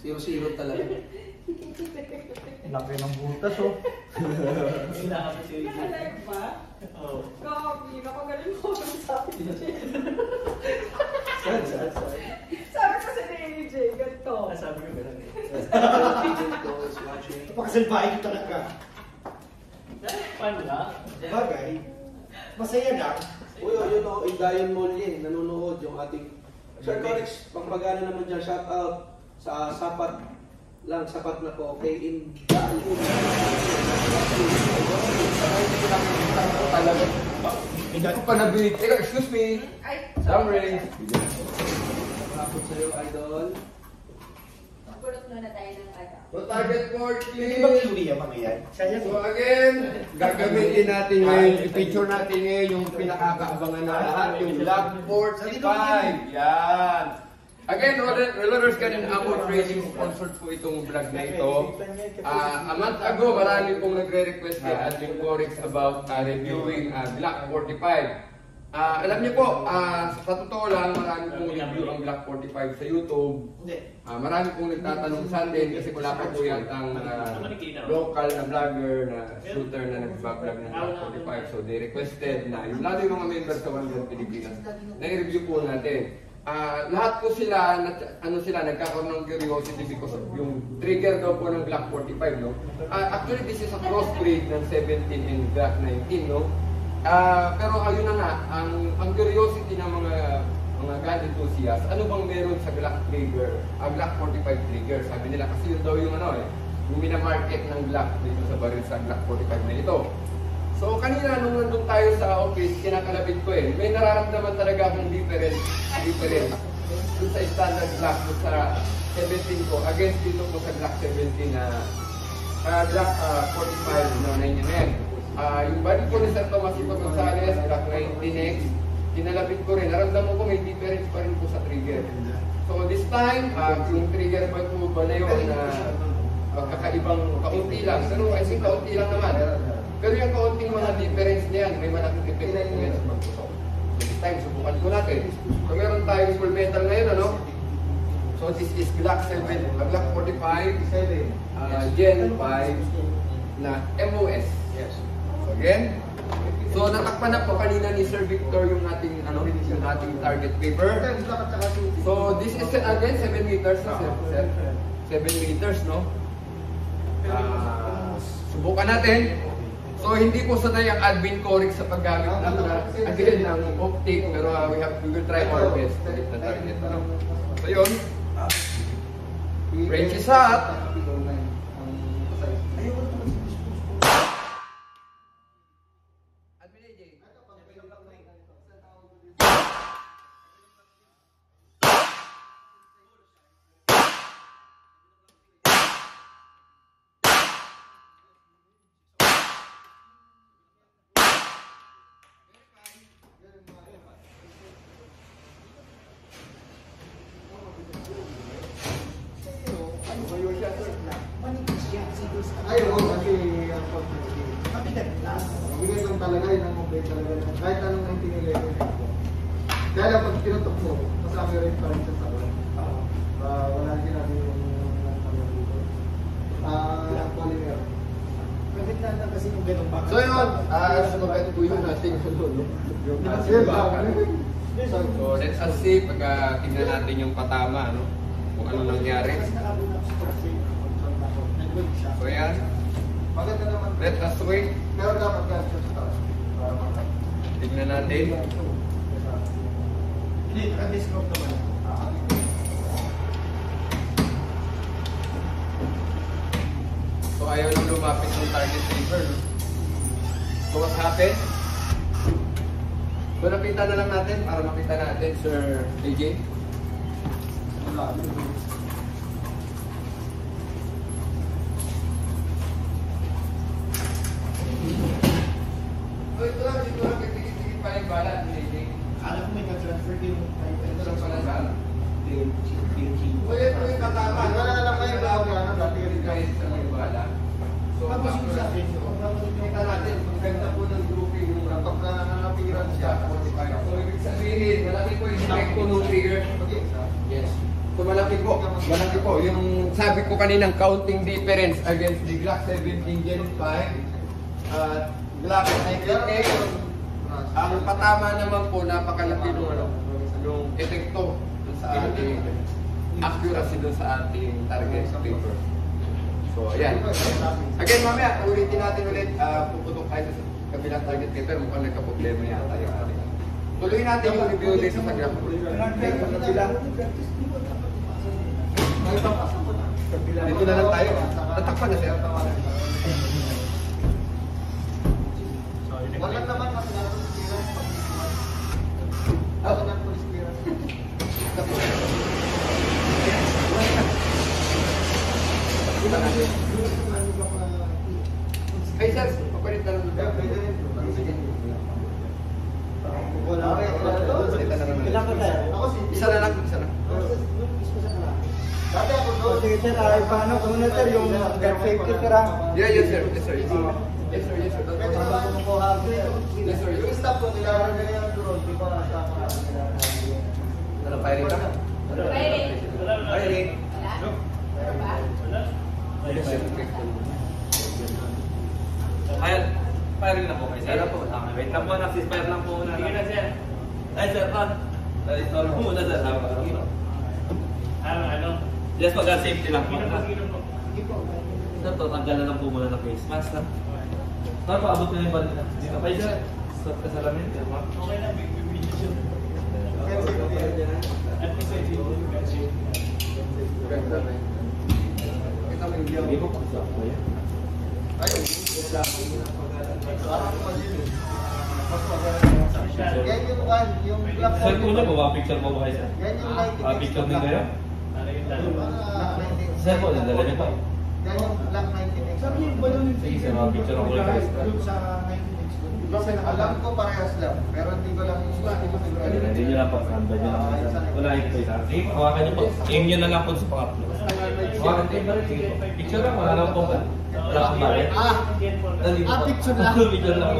Zero-zero talaga. Laki ng butas oh. Nakalive ba? Oo. Gobi, nakagaling ko ang sabi ni Jay. Sad, sad, sad. Sabi kasi ni AJ, ganito. Ah, sabi ko ganun. Dito is watching. Napakasalbahe ko talaga. Eh, Paano na? Bagay. Masaya lang. Uy, oh, yun o, Indian Mall yun. Nanonood yung ating... Sir Corex, pangpagana naman dyan, shout out sa sapat lang, sapat na po. Kay Indian Talaga. Hindi ko pa nabili. Teka, excuse me. Summary. Kapot sa'yo, idol. Magpulot muna tayo ng ano. So target for Hindi ba mga yan? Sayang. So again, gagamitin natin ngayon, i-picture natin ngayon yung pinakakaabangan na lahat, yung Black 45. Yan. Again, Roller- Rollers Can and Ammo Trading sponsored po itong vlog na ito. Ah, a month ago, marami pong nagre-request kay Admin Corix about ah, reviewing ah, Black 45. Ah, alam niyo po, ah, sa totoo lang, marami pong review ang Black 45 sa YouTube. Ah, marami pong nagtatanong sa atin kasi wala pa po yatang ah, local na vlogger na shooter na nag-vlog ng Black 45. So they requested na yung lalo yung mga members sa One Pilipinas na i-review po natin. Ah, lahat po sila, na, ano sila, nagkakaroon ng curiosity because of yung trigger daw po ng Black 45, no? Ah, actually, this is a crossbreed ng 17 and Black 19, no? Ah, pero ayun na nga, ang, ang curiosity ng mga mga gun enthusiasts, ano bang meron sa Glock trigger, ah, Glock 45 trigger? Sabi nila kasi yun daw yung ano eh, yung minamarket ng Glock dito sa baril sa Glock 45 na ito. So kanina nung nandun tayo sa office, kinakalabit ko eh, may nararamdaman talaga akong difference, difference dun sa standard Glock, dun sa 17 ko, against dito ko sa Glock 17 na uh, Glock ah, 45 na 9 mm. Ah, yung body ko ni Sir Tomasito Gonzalez, Glock 19X, kinalapit ko rin. Naramdaman ko may difference pa rin po sa trigger. So this time, ah, yung trigger pa po ba na yun na magkakaibang kaunti lang. Pero I think kaunti lang naman. Pero yung kaunting mga difference niyan, may malaking effect po yan sa pagtusok. So this time, subukan ko natin. So meron tayong full metal ngayon, ano? So this is Glock 7, uh, Glock 45, 7. uh, Gen 5 na MOS. Yes. Again, So natakpan na po kanina ni Sir Victor yung ating ano yung ating target paper. So this is again 7 meters na sir. sir. 7 meters no. Ah, subukan natin. So hindi po sanay ang admin Corix sa paggamit ng uh, again ng optic pero uh, we have we will try our best to hit the target. So yun, range is hot. Pag tinutok mo, masami rin pa rin sa sabat. Ah, wala din natin yung ano dito. Ah, polymer. So yun, ah sumagat po yung ating ano, no? Yung ating bakal. So let us see pag ah, tingnan natin yung patama, no? Kung ano nangyari. So yan, Maganda naman. let us wait. Pero dapat makapag. Tingnan natin. Hindi, naka-discount naman. So ayaw nang lumapit ng target paper? So what happened? So nakita na lang natin para makita natin, Sir AJ. So ito lang, dito lang, tikit-tikit pa yung bala, AJ. Alam ko may ka-transfer din yung Ito lang pala sa ano. So, So ito yung katama. Wala na lang kayo bago ano, dati rin guys sa may bala. So, Tapos yung sa akin, natin, ang ganda po ng grouping ng Kapag na nanapiran siya, 45. So, ibig malaki po yung epekto ng trigger. Yes. So, malaki po. Malaki po. Yung sabi ko kaninang counting difference against the Glock 17 Gen 5 at Glock 19X. Ang patama naman po, napakalaki ng ano, yung epekto sa ating accuracy dun sa ating target paper. So, ayan. Again, mamaya, ulitin natin ulit. Uh, puputok tayo sa kabilang target paper. Mukhang nagka-problema yata yung ating. Tuloy natin yung review dito sa graph. Dito na lang tayo. Tatakpan na sir. Wala naman kasi natin clearance. Wala naman police clearance. Ay sir, papalit na lang. Wala ka? Ako si Isa na lang, isa na. Dati ako doon. Sige, sir, ay, paano kung na, sir, yung gun safety, sir, ah? Yeah, yes sir. Yes sir. Yes sir. Yes sir. Yes sir. Ko. Yes sir. Yung staff ko, kailangan nila yung drone. Di ba. Ano, firing na? Firing. Firing. Wala? Wala ba? Yes Ayun, firing na po kayo, sir. Po. Wait lang po, nagsisfire lang po muna. Sige na, sir. Ay, sir, pa. Install po muna, sir. Ano, ano? Just pag-safety lang po. Sige na po, na. Sir, tatanggal na lang po muna ng face mask. na. Sir, paabot na yung banda. Dito kayo, sir. Sa kasalamin, sir. Okay na, big video siya. At least ay video yung gadget. Ganda na yun. Kita mo yung Sige video. po, pag-stop po yan. Yung one, yung black Sir, po na po, ba? Picture po ba kayo, sir? Yan yung 90 Ah, picture din kayo? Yung? Sir po, nadala niyo po. Yan yung black 90 Sabi yung balon yung Sige, sir, mga picture ako kayo. Group sa 19X. Alam ko parehas lang, pero hindi ko lang Hindi nyo lang po, handa nyo lang. Wala yung kayo. Sige, hawakan nyo po. Aim nyo na lang po sa pangatlo. Hawakan kayo ba rin? Sige po. Picture lang, wala lang po ba? Wala kang bari. Ah! Dali po. Ah, picture lang. Picture lang.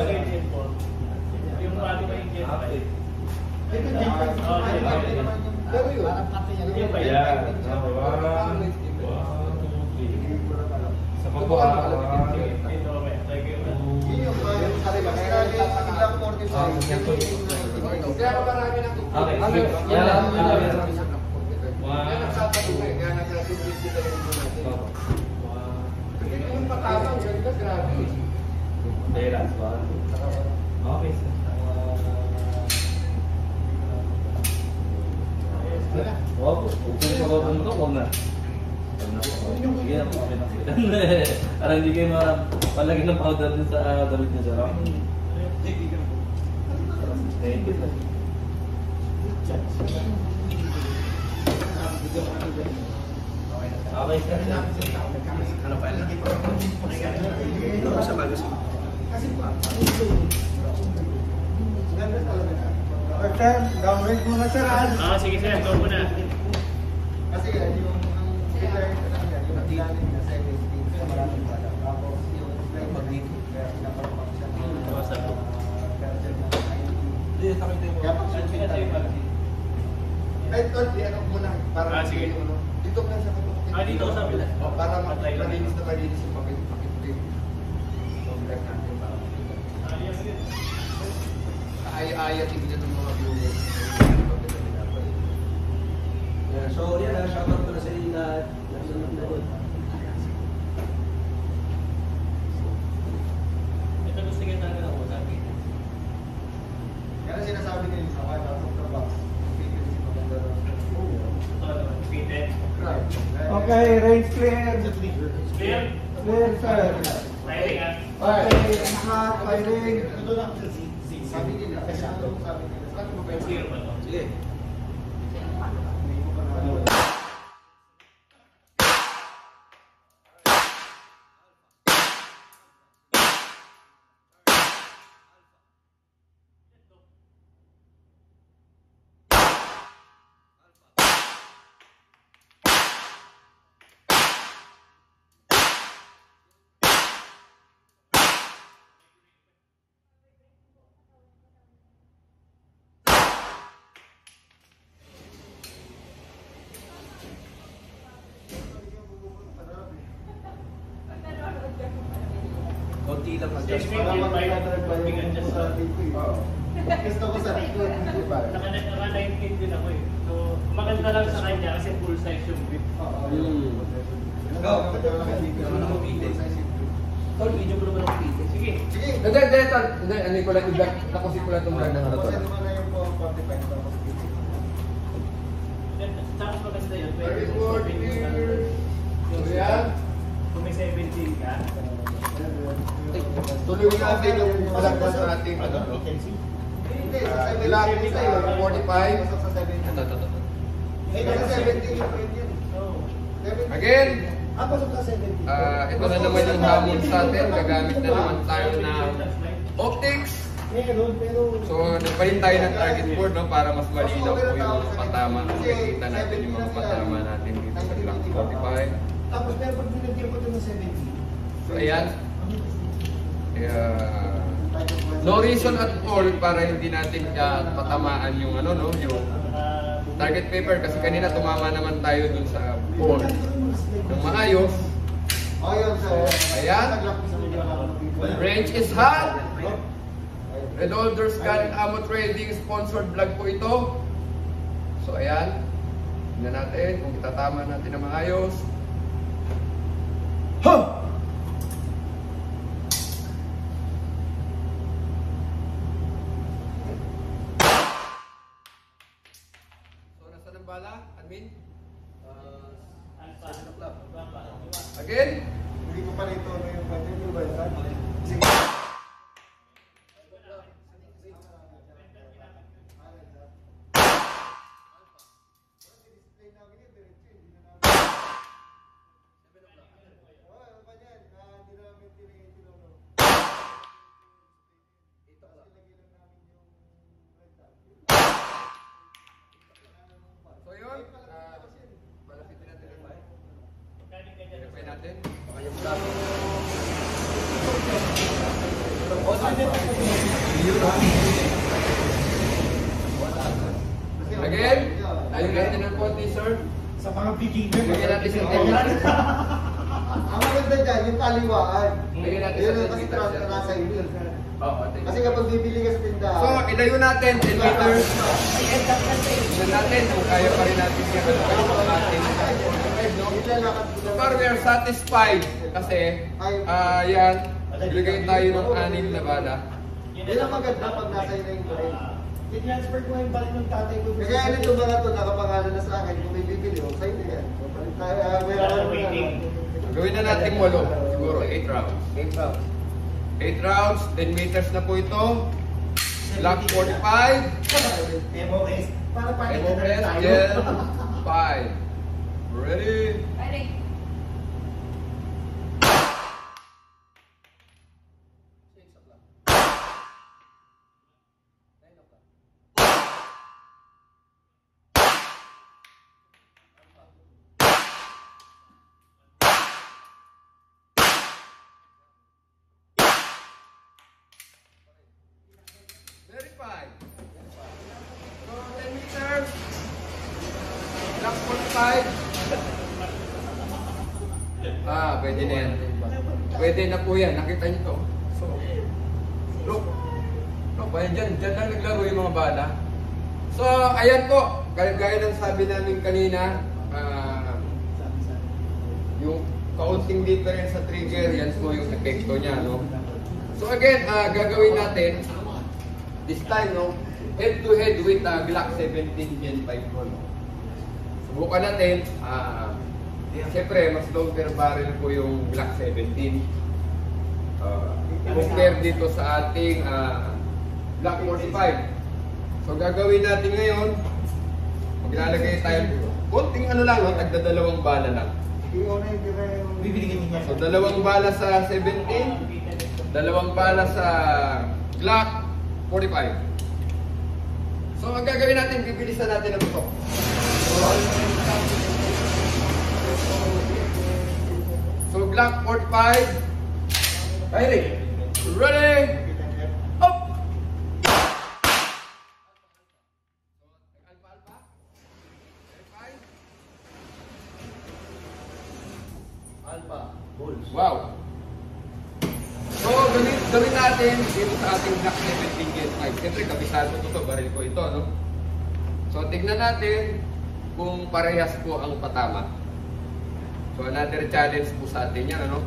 Yung bago pa yung Gen Ah, 5. okay. Ito din. Pero yun, Yung pa Ayan. yan. One, one, two, three. Sa pagkuha. One, Ito, okay. Thank you. Yun yung yung- kasi lagi Kaya marami na to. Okay, Ano, sige. yan Yan lang, lang, yan lang. Lang. Kaya nagsasabi kaya nag-graduate sila yung mga natin. Hindi yung patama, ganda, grabe. Okay, last one. Okay, sir. Wow, kung sa to, huwag na. Huwag na. Sige na, okay na. (laughs) Para hindi kayo mapalagay ng powder din sa ah, damit niya, sir. Thank you, sir. Okay, sir. Ano pa yan? Ito sa bago sa Ganda talaga. Or sir, downgrade muna sir. ah. Ah, sige sir, ito muna. Kasi yung ang lang yan, yung 17, so maraming pala. Tapos yung slide na dito, kaya pinapapak siya. Oo, sir. Ah, Ay, tol, di ano muna. Para Ah, sige. ano, Dito ka sa katukutin. Ah, dito sa kabila. Oh, para Patay lang. malinis na malinis yung pakit pakit So, black natin para Ay-ayat din ng mga viewers. So yan, shoutout ko na sa inyo lahat. Nasa nanonood. Ito gusto kita na ako sabi. Kaya sinasabi nila sa mga out of the box. Figure si maganda rin. Ito naman, fitted. Okay, range clear. Clear? Clear, sir. Firing ah. Okay, hot, firing. Sabi nila, ano sabi nila? Sabi mo ba yun? Clear ba to? Sige. Konti lang Yes, adjust. ma'am. Para mag-100 Just sa- (laughs) Gusto ko sa likod, di ba? Naka, naka 19 din ako eh. So, maganda lang sa kanya kasi full size yung whip. Oo. Go. Tol, video mo naman ako pili. Sige. Sige. Hindi, hindi, tol. Hindi, ano ko lang i-black. Tapusin ko lang itong brand ng ano to. Kasi naman na yung 45 tapos dito. Then, Tapos maganda yun. Very good, open yung dear. ano. So, yan. Kung may 17 ka, Tuloy natin yung malagpas sa ating ano. no? Hindi, sa 70 black yung is sa'yo. uh, 45. Pasok sa 70. Ito, ito, ito. Eh, kasi 70 yung print yun. 70. Again, pasok sa 70. ah, ito na naman yung hamon sa atin. Gagamit na naman tayo ng optics. So, nagpalit tayo ng target board no, para mas malinaw po yung patama. Makikita natin yung mga patama natin dito sa Glock 45. Tapos meron pag binigyan ko doon ng 70. So, ayan. Kaya, no reason at all para hindi natin uh, patamaan yung ano no, yung target paper kasi kanina tumama naman tayo dun sa board ng maayos. Oh, yun, sir. Ayan. Range is hot. Red Holders Gun Ammo Trading sponsored vlog po ito. So ayan. Tingnan natin kung itatama natin na maayos. Ha! Again? Hindi ko pa rito na ano yung budget, yung budget. Ilayo natin 10 meters. Tignan natin kung kaya pa rin natin yung ko So far, we are satisfied kasi ah yan, bigay tayo ng anim na bala. Yun ang maganda pag nasa na yung baril. I-transfer ko yung balik ng tatay ko. Kasi ano itong mga to, nakapangalan na sa akin, kung may bibili, o sa'yo na yan. Papalit tayo, ah, may na lang. Gawin na natin walo, siguro 8 rounds. 8 rounds. 8 rounds, 10 meters na po ito. Block 45. MOS. Para MOS, gel, 5. Ready? Ready? Pwede na yan. Pwede na po yan. Nakita niyo to. So, look. Look, ayan dyan. Dyan lang naglaro yung mga bala. So, ayan po. Gaya, ng sabi namin kanina, ah, yung kaunting difference sa trigger, yan po yung epekto niya, no? So again, ah, gagawin natin, this time, no? Head to head with uh, Glock 17 Gen 5 Pro, no? Subukan natin, ah, siyempre, mas longer barrel po yung Glock 17. Uh, compare dito sa ating ah, Glock 45. So gagawin natin ngayon, maglalagay tayo, konting ano lang, no? tagda dalawang bala lang. So dalawang bala sa 17, dalawang bala sa Glock 45. So ang gagawin natin, bibilisan natin ang. So Glock 45. Ready? Ready? Up! Alpha. Bulls. Wow! So, gawin, gawin natin dito sa ating Glock 17 Gen 5. Siyempre, kabisado ko to, baril ko ito, no? So, tignan natin kung parehas po ang patama. So, another challenge po sa atin yan, ano?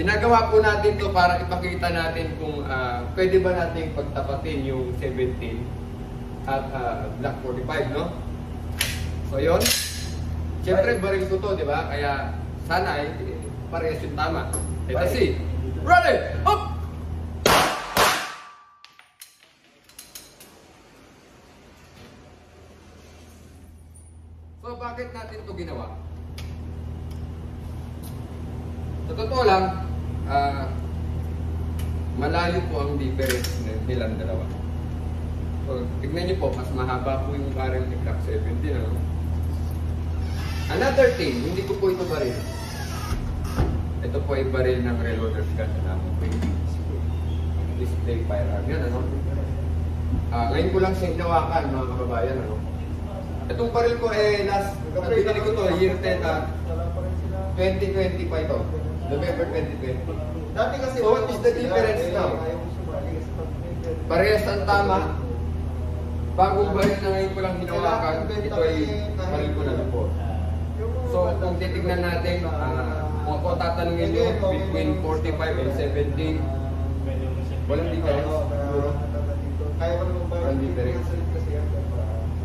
Ginagawa po natin to para ipakita natin kung ah, pwede ba natin pagtapatin yung 17 at ah, Glock 45, no? So, yun. Siyempre, baril ko to, di ba? Kaya, sana eh, parehas yung tama. Let's see. Ready! Up! So, bakit natin to ginawa? Sa totoo lang, ah, malayo po ang difference n- nilang dalawa. So, tignan niyo po, mas mahaba po yung barrel ni Glock 17. Ano? Another thing, hindi ko po ito baril. Ito po ay baril ng reloader's gun na namin po yung display firearm. Yan, ano? Ah, ngayon ko lang siya hinawakan, mga kababayan, ano? Itong baril ko eh, last, nabili ko to, year 10, ah, Wala pa rin sila. 2020 pa ito. November 2020. Dati kasi... What is the difference now? Parehas ang tama. Bagong baril na ngayon ko lang hinawakan, ito ay baril ko na po. So, kung titignan natin, ah, kung ako tatanungin nyo, between 45 and 17, walang difference. Walang difference.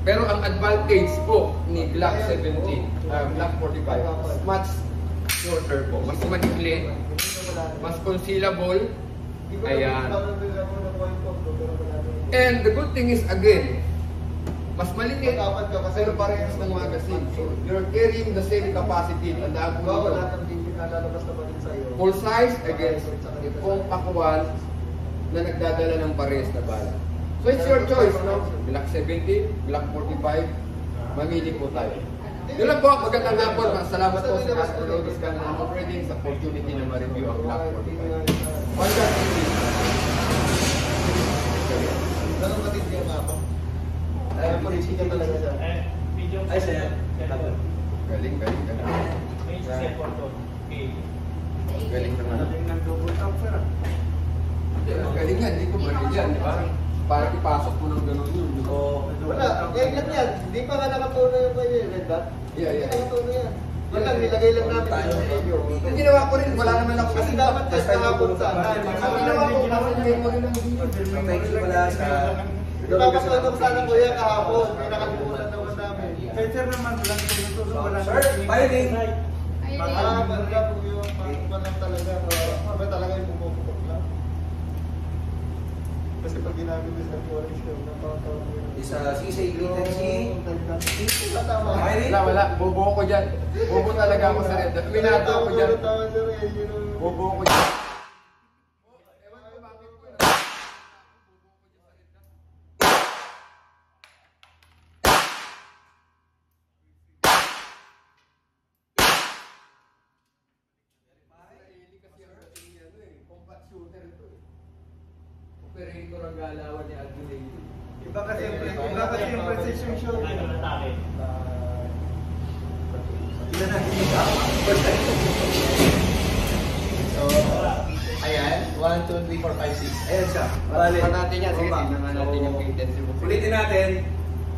Pero ang advantage po ni Glock 17, ah, Glock 45, is much shorter po. Mas manikli, mas concealable. Ayan. Mo And the good thing is, again, mas maliit, Dapat ka kasi pero parehas ng magazine. So, you're carrying the same capacity. Tandaan hindi na lalabas na pa rin sa'yo. Full size against itong pakuan na nagdadala ng parehas na bala. So it's your choice, no? Glock 70, Glock 45, mamili po tayo. Yun lang po, magandang hapon. Salamat po sa Astrologist ka na operating sa opportunity na ma-review ang Glock 45. One Ayaw po rin chicken talaga sir. Ay, sir. Galing, galing, galing. May chicken po ito. Galing naman. Galing ng double top, sir. Galing nga, hindi ko galing yan, di ba? Para ipasok mo ng gano'n yun. Oo. Wala, eglat yan. Hindi pa nga nakatuno yung kayo yun, di ba? Yeah, yeah. Nakatuno yan. Wala, nilagay lang namin sa inyo. Yung ginawa ko rin, wala naman ako. Kasi dapat test na hapon sa atin. Ang ginawa ko, parang may magandang video. Thank you pala sa... Ipapatulog sana kuya kahapon. May nakalimutan naman namin. Kaya sir naman, lang tinutulong wala. Sir, filing! Ah, yun. ganda po yung pangkuman lang talaga. Mabay talaga yung pumuputok lang. Kasi pag ginamit mo sa show, napakatawa mo yun. Isa latency. Wala tama. Filing! Wala, wala. Bobo ko dyan. Bobo talaga ako sa red. Minato ako dyan. Eh. Yun Bobo ko dyan. Operator ang galawan ni Alvin Iba kasi iba kasi yung precision show. Ano na tayo? Ilan na kita? So, ayan. 1, 2, 3, 4, 5, 6. Ayan siya. Bale. Tingnan natin yan. Sige, nga natin yung intensive. Ulitin natin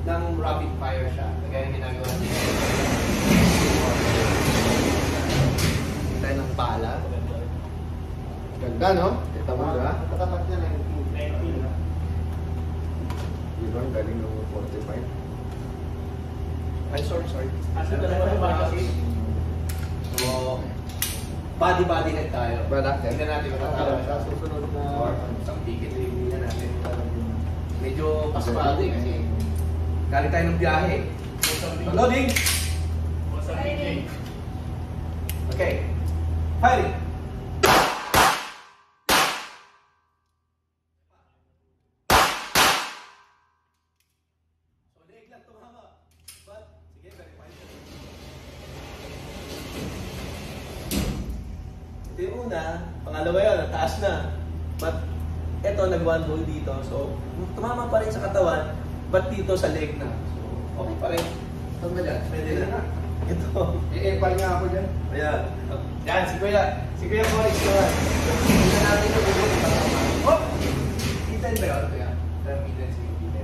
ng rapid fire siya. Kagaya yung ginagawa natin. Tayo ng pala. Ganda, no? Kita mo ba? Katapat niya na yung Di ba? Ang galing ng 45. Ay, sorry, sorry. Asa talaga yung kasi? So, body-body net tayo. Bala, sir. Tingnan natin matatalo siya. Sa susunod na Or isang ticket tingnan natin. Medyo paspado eh kasi galing tayo ng biyahe. Loading! DJ? Okay. Firing! So, leeg lang tumama. But, sige, verify natin. Ito yung una. Pangalawa yun, nataas na. But, eto, nag one ball dito. So, tumama pa rin sa katawan, but dito sa leg na. So, okay pa rin. Saan ba dyan? Pwede na. Ito. I-epal nga ako dyan. Ayan. Yan, si Kuya. Si Kuya Boris naman. Kita natin yung bubuti. Oh! Kita ba yun, Kuya? Terminan si Kita.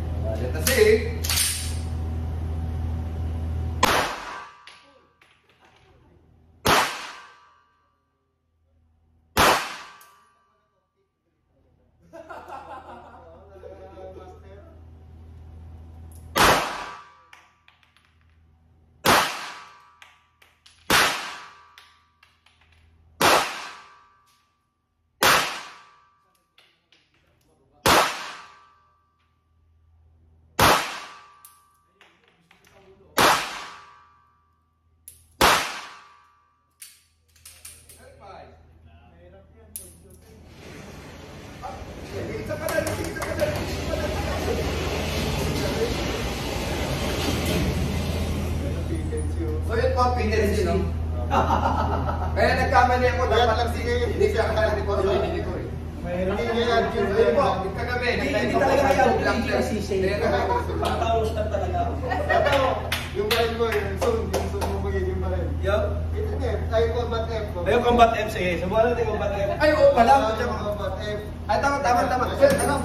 Kasi, so yun no? (laughs) Kaya nagkamali ako, dapat lang si Kuya. Hindi siya kaya ko sa hindi ko eh. Mahirap Hindi niya yan. Yun po, kagabi, Hindi, ako, talaga kaya nag-time lang siya. Pangtawos na talaga ako. Ito, yung baril mo, yung zoom, yung zoom mo magiging baril. Yup. Ito na eh, ay combat F. Ayun, combat M. Sige, subukan natin combat M. Ay, oo pala. Yung combat F. Ay, tama, tama, tama. Sir, ano?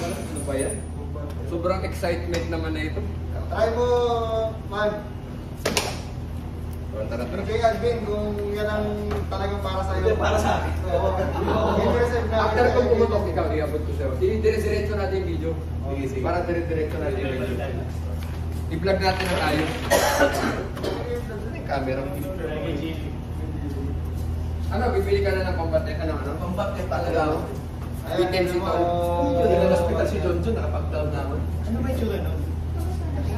Ano ba yan? Sobrang excitement naman na ito. Try mo, man. Tara, tara, tara. Kay Alvin, kung yan ang talagang para sa'yo. Hindi, para sa akin. Oo. Reserve na- After kong pumutok, ikaw, iabot ko sa'yo. Dire-diretso natin yung video. Sige, sige. Para dire-diretso natin yung video. I-vlog natin na tayo. Ano yung camera? Ano, bibili ka na ng pambate? Ano, ano? Combat M talaga ako. Item si ano Tol. mo, Yun, nasa hospital si John John, nakapag-down na ako. Ano ba yung tsura nun? Hindi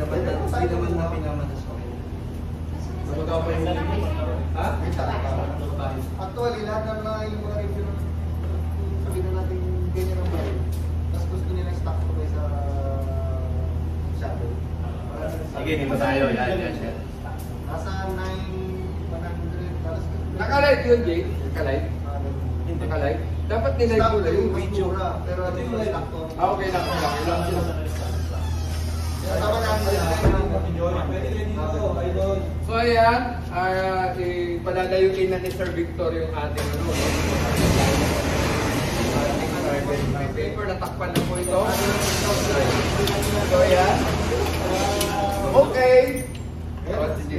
naman na, hindi naman na pinamanas ko. Sumagaw pa yung Ha? Actually, lahat ng mga yung mga review sabihin na natin ganyan ang baril. Tapos gusto nila stock ko kayo sa shadow. Sige, hindi pa tayo. Yan, yan, yan. Nasa 9, 100, tapos Naka-live yun, Jay? Naka-live? Naka-live? Dapat nilive ko lang yung video. pero ito yung stock ko. Ah, okay lang. Okay lang. Tama na. So ayan, uh, ipalalayuin na ni Sir Victor yung ating ano, ating private my paper, natakpan na po ito. So ayan. Okay. Sige.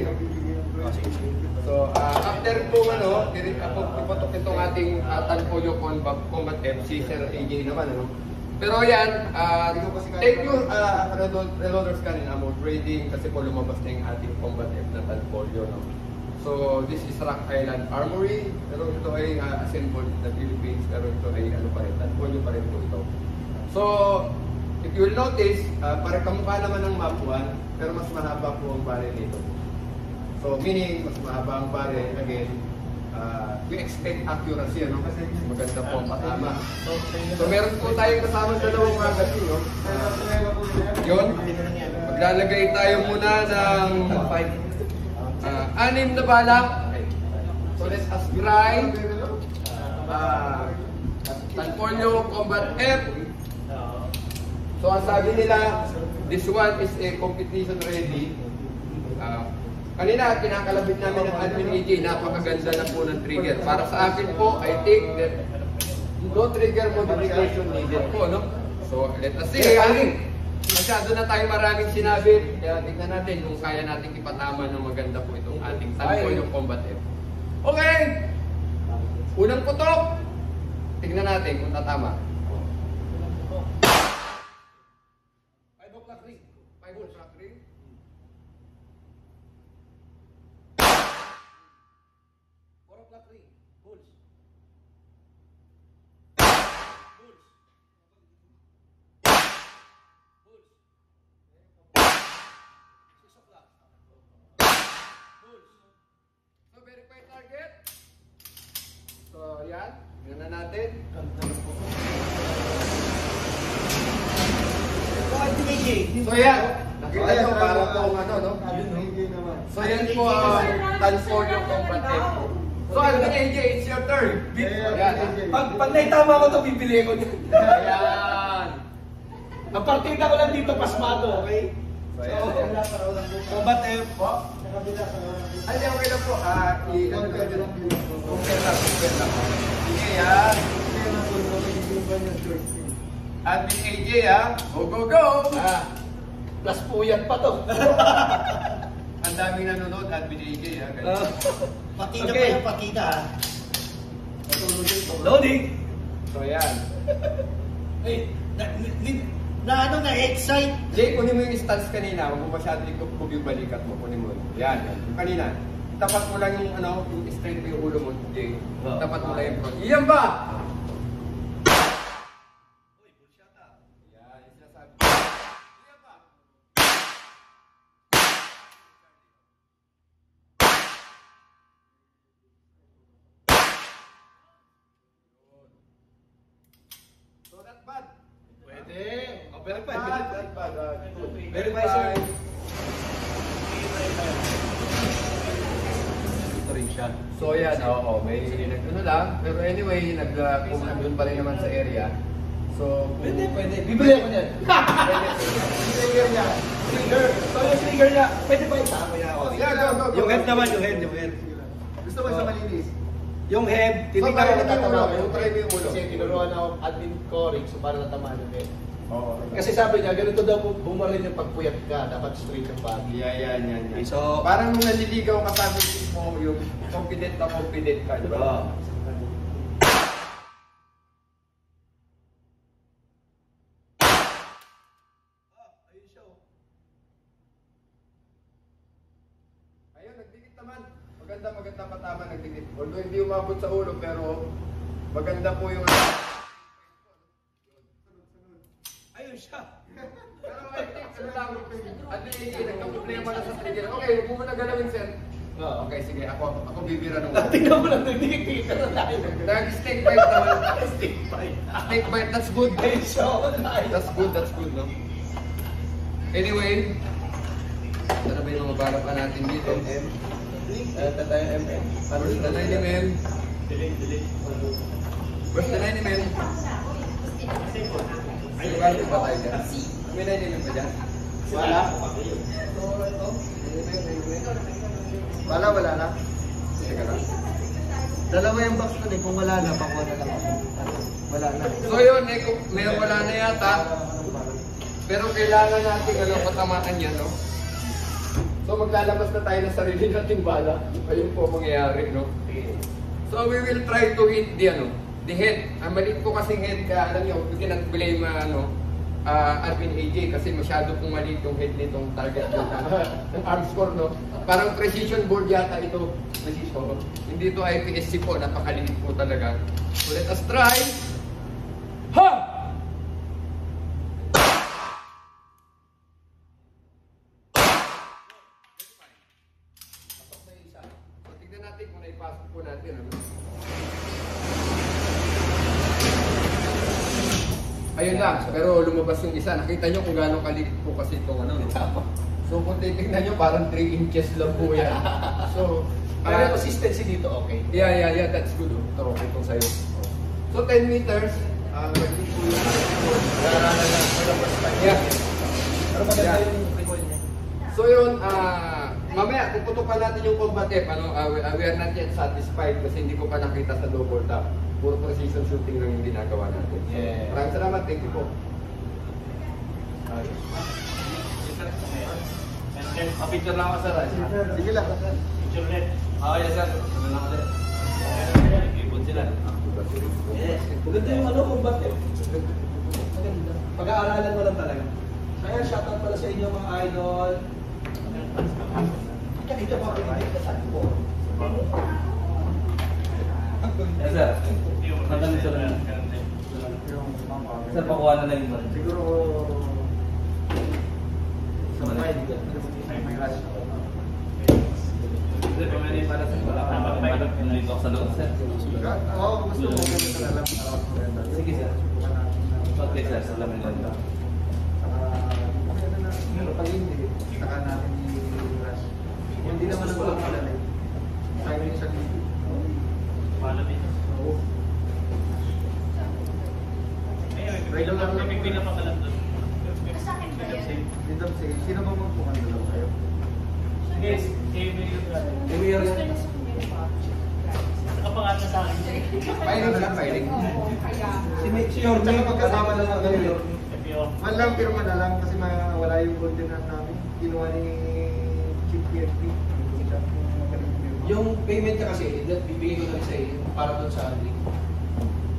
So, uh, after po ano, direct ako ipotok itong ating uh, Tanfoyo Combat, Combat FC, Sir AJ naman, ano. Pero yan, uh, thank you, uh, Reloaders kanina mo, trading kasi po lumabas na yung ating Combat F na Tanfoyo, no. So, this is Rock Island Armory, pero ito ay uh, assembled the Philippines, pero ito ay ano pa rin, Tanfoyo pa rin po ito. So, if you will notice, uh, pare kamukha naman ng Map 1, pero mas mahaba po ang barrel nito. So, meaning, mas mahaba ang barrel, again, uh, we expect accuracy, ano? Kasi maganda po ang patama. So, meron po tayong kasama dalawang magazine, no? Yun, maglalagay tayo muna ng uh, anim na balak. So, let us grind. Uh, Tanfolio Combat F. So, ang sabi nila, this one is a competition ready. Ah, kanina, kinakalabit namin ng admin AJ, napakaganda na po ng trigger. Para sa akin po, I think that no trigger modification needed po, no? So, let us see. Masyado na tayo maraming sinabi, kaya tingnan natin kung kaya natin ipatama ng maganda po itong ating tanko yung combat F. Okay! Unang putok! Tingnan natin kung tatama. 5 o'clock ring. 5 o'clock ring. Four o'clock ring. Bulls. Bulls. Bulls. Six o'clock. Bulls. So, verify target. So, yan. Na natin. So, yan. Nakita nyo, parang pong ano, no? So, yan po ang Tanfolio Combat F. So, ano na AJ, it's your turn. Yan. Pag, pag naitama ko ito, bibili ko niyan. Ayan. Ang partida ko lang dito, pasmado, okay? So. Combat F po. Ay, di, okay lang po. Ah, i- ano ka din ang compare lang, compare lang. Yan. Admin AJ, ah. Go, go, go! Ah, Plus puyat pa to. (laughs) ang daming nanonood, Admin AJ. Ah. Ganun. Pakita Okay. pa yan, pakita ha. Loading. So, yan. Eh, na, na, na ano, na-excite. Jay, kunin mo yung stance kanina. Huwag mo masyado yung balikat mo. Kunin mo. Yan, yan. Yung kanina. Tapat mo lang yung ano, yung straight mo yung ulo mo, Jay. Tapat mo lang yung front. Iyan ba? Bad. Pwede. Oh, verify, Bad, not bad. ah, good. Verify, sir. Ito rin siya. So yan, oo, may nag-ano lang. Pero anyway, nag, uh, nandun pa rin naman sa area. So, kung... Pwede, pwede. Bibili ko niyan. Trigger niya. Trigger. So yung trigger niya, pwede ba itama niya ako? Yeah, go, go, go. Yung head naman, yung head, yung head. Gusto mo sa malinis? Yung head, try ko mo yung try mo yung ulo. Kasi tinuruan ako admin coring, so para natamaan yung head. Oo. Kasi sabi niya, ganito daw bu- bumaril yung pagpuyat ka, dapat straight yung body. Yeah, yan, yan, yan. So- parang nung naliligaw ka sa business mo, yung confident na confident ka, di ba? Oh. Ayun, nagdikit naman. Maganda, maganda patama nagdikit. Although hindi umabot sa ulo, pero maganda po yung... least, nagka-problema na sa trigger. Okay, huwag mo muna galawin, sir. Oo. Okay, sige, ako, ako bibira ng Tingnan mo lang, nagdikit na tayo. Nag-snake bite naman. Stick fight. Snake bite, that's good. Oh. That's good, that's good, no? Anyway, ano ba yung mga balapan natin dito? MM. Uh, tayo MM. Where's the 90 men? Where's the 90 men? Ay, bakit ba tayo dyan? May 90 men ba dyan? Wala. So, ito. 90 men, 90 men. Wala, wala na. Teka lang. Dalawa yung box nun eh. Kung wala na, pakuha na lang ako. Wala na. So yun, eh, kung may wala na yata. Pero kailangan natin ano, patamaan yan, no? So maglalabas na tayo ng sarili nating bala. Ayun po ang mangyayari, no? So we will try to hit the, ano, the head. Ang maliit po kasing head, kaya alam nyo, cannot blame, uh, ano, uh, Arvin AJ kasi masyado pong maliit yung head nitong target (laughs) ng arm score, no? Parang precision board yata ito. Precision. Hindi ito IPSC po, napakaliit po talaga. So let us try. Ha! Pasok na yung isa. So, tignan natin kung naipasok po natin. Ano? Pero lumabas yung isa. Nakita nyo kung gaano kaliit po kasi itong ano. So kung titignan nyo, parang 3 inches lang po yan. So, Pero ah, consistency dito, okay. Yeah, yeah, yeah, that's good. Oh. Ito, okay itong sa'yo. So, 10 meters. Uh, yeah. Pero maganda yung recall niya. So yun, ah, mamaya kung putukan natin yung combat ano, ah, we, are not yet satisfied kasi hindi ko pa nakita sa double tap. Puro precision shooting lang yung ginagawa natin. So, Yeah. Maraming salamat, thank you po. Pa-picture lang ako sir. ah. Sige lang. Picture ulit. Ah, yes sir. Ano lang ulit. Ipon sila. Yes. Maganda yung ano, combat eh. Maganda. Pag-aaralan mo lang talaga. Kaya shoutout pala sa inyo mga idol. Kanina pa pinigil ka sa ko. Sir. Maganda sir. Sir, pakuha na lang yung baril. Siguro, Sa manay. Sir, ano yung para sa wala pinalito ako sa loob sir. Oo, gusto mo ganito na lang. Sige sir. Okay sir, salamin lang. Pero pag hindi, saka natin i-rush. Hindi naman ang pala eh. Kaya yung isang libo. Paano dito? Oo. May may pinapakalam doon. Sa akin ba? Dito, sige. Sino ba magpukan na lang kayo? Yes, eh, Eh, may Gusto niya sa mga ba? Nakapangalan sa akin. Filing lang, filing. Oo, kaya. Si si Yorme, Tsaka magkasama na lang. FPO. Man lang, pero man na lang kasi wala yung coordinate namin. Kinuha ni Chief PFP. Yung payment ka kasi, bibigay ko na rin sa iyo para doon sa Andri.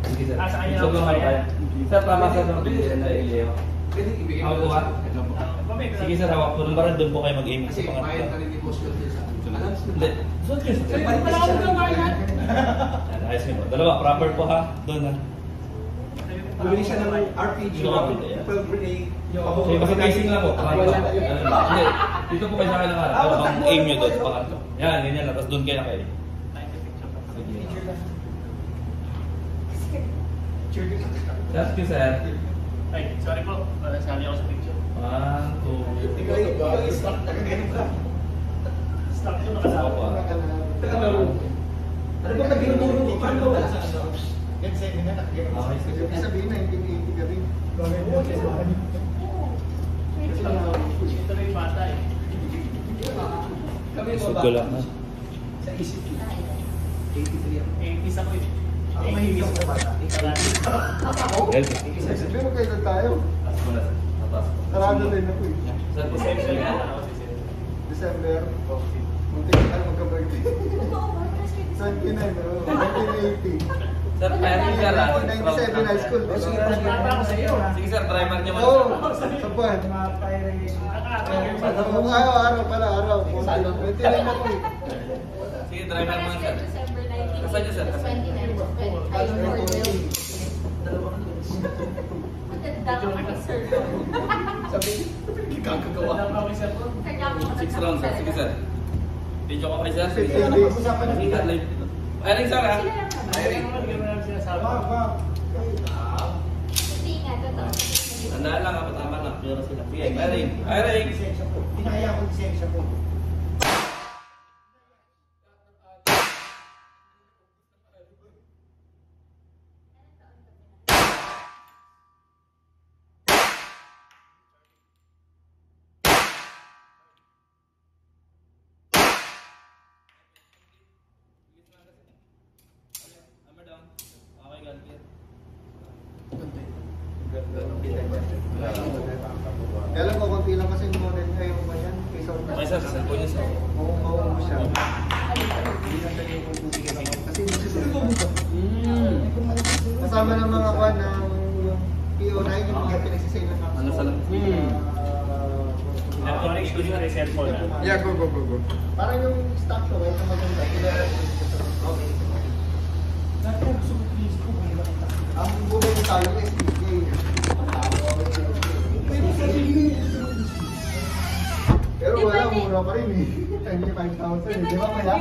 Sige sir. Ah, sa kanya mga kaya? kaya. Sir, tama sir. ng bilisan na ileo. Pwede ibigay ko po ha? Ito po. Sige sir, hawak po ng baril. Doon po kayo mag-aim Kasi sa pangatlo. ka rin ni Boss din sa? Hindi. Suot kayo sir. Wala akong gawa yan. Yan, Ayos niyo po. Dalawa, proper po ha. Doon ha. Bumili siya ng RPG, Yung kapit, yeah. 12 grenade. Okay, basta casing lang po. Ba? Hindi. Dito po kayo sa kailangan. Pero ang aim nyo doon sa pangatlo. Yan, ganyan lang. Tapos doon kayo na kayo. Sige. That's you, sir. Ay, sorry po. Wala sali ako sa picture. One, two, Ikaw yung ikaw yung start na ganyan ka. Stop to nakasama. Opo. Ano ba naging mo? Paano ba wala sa ano? Okay, sige. Ibig sabihin na 1980 ka rin. Ito na yung bata eh. Ba? ko lang. Sa isip ko. 83 ako. Eh, isa ko eh. Ako mahilig ako sa bata. Well, Pero kailan tayo? na. Sarado din ako eh. Po December ako Sir. December. Muntik na tayo magka-birthday. Kasi 29, no? 1980. Sir, firing sir ha. 97 high school. Oh, sige, ako sa iyo. Sige sir, driver niyo Oo, muna. sa buwan. Nakaka- Kung araw, araw pala, araw. 29 ako eh. Sige, driver muna sir. December 19. Nasaan niyo, sir? 29, 25. Matanda ka pa, sir. Sabi, gagagawa. Ako ako Six rounds sir. Sige sir. Video ko kayo sir. Sige, Sige, live. Lang naman. Firing. Hindi nga, totoo. Tandaan lang ha, patama lang. Pero sila. Sige, firing. Firing. Pinaya ko lisensya ko. Kaya lang ko, konti lang kasi yung model kayo ba yan? Kaysa Okay sir, sa cellphone niya sir. Oo, oo siya. Na siya. Kasi hindi siya Mm. Kasama ng mga kwan ng yung PO9, yung mga pinagsisale na Ano sa lang? Hmm. Ko ah. Yeah, go, go, go, go. Parang yung stock show, kahit na maganda, ko sa Okay. Ang bulay ng tayo is SPK. Pero mura pa rin eh. 25,000 eh. Di ba kaya?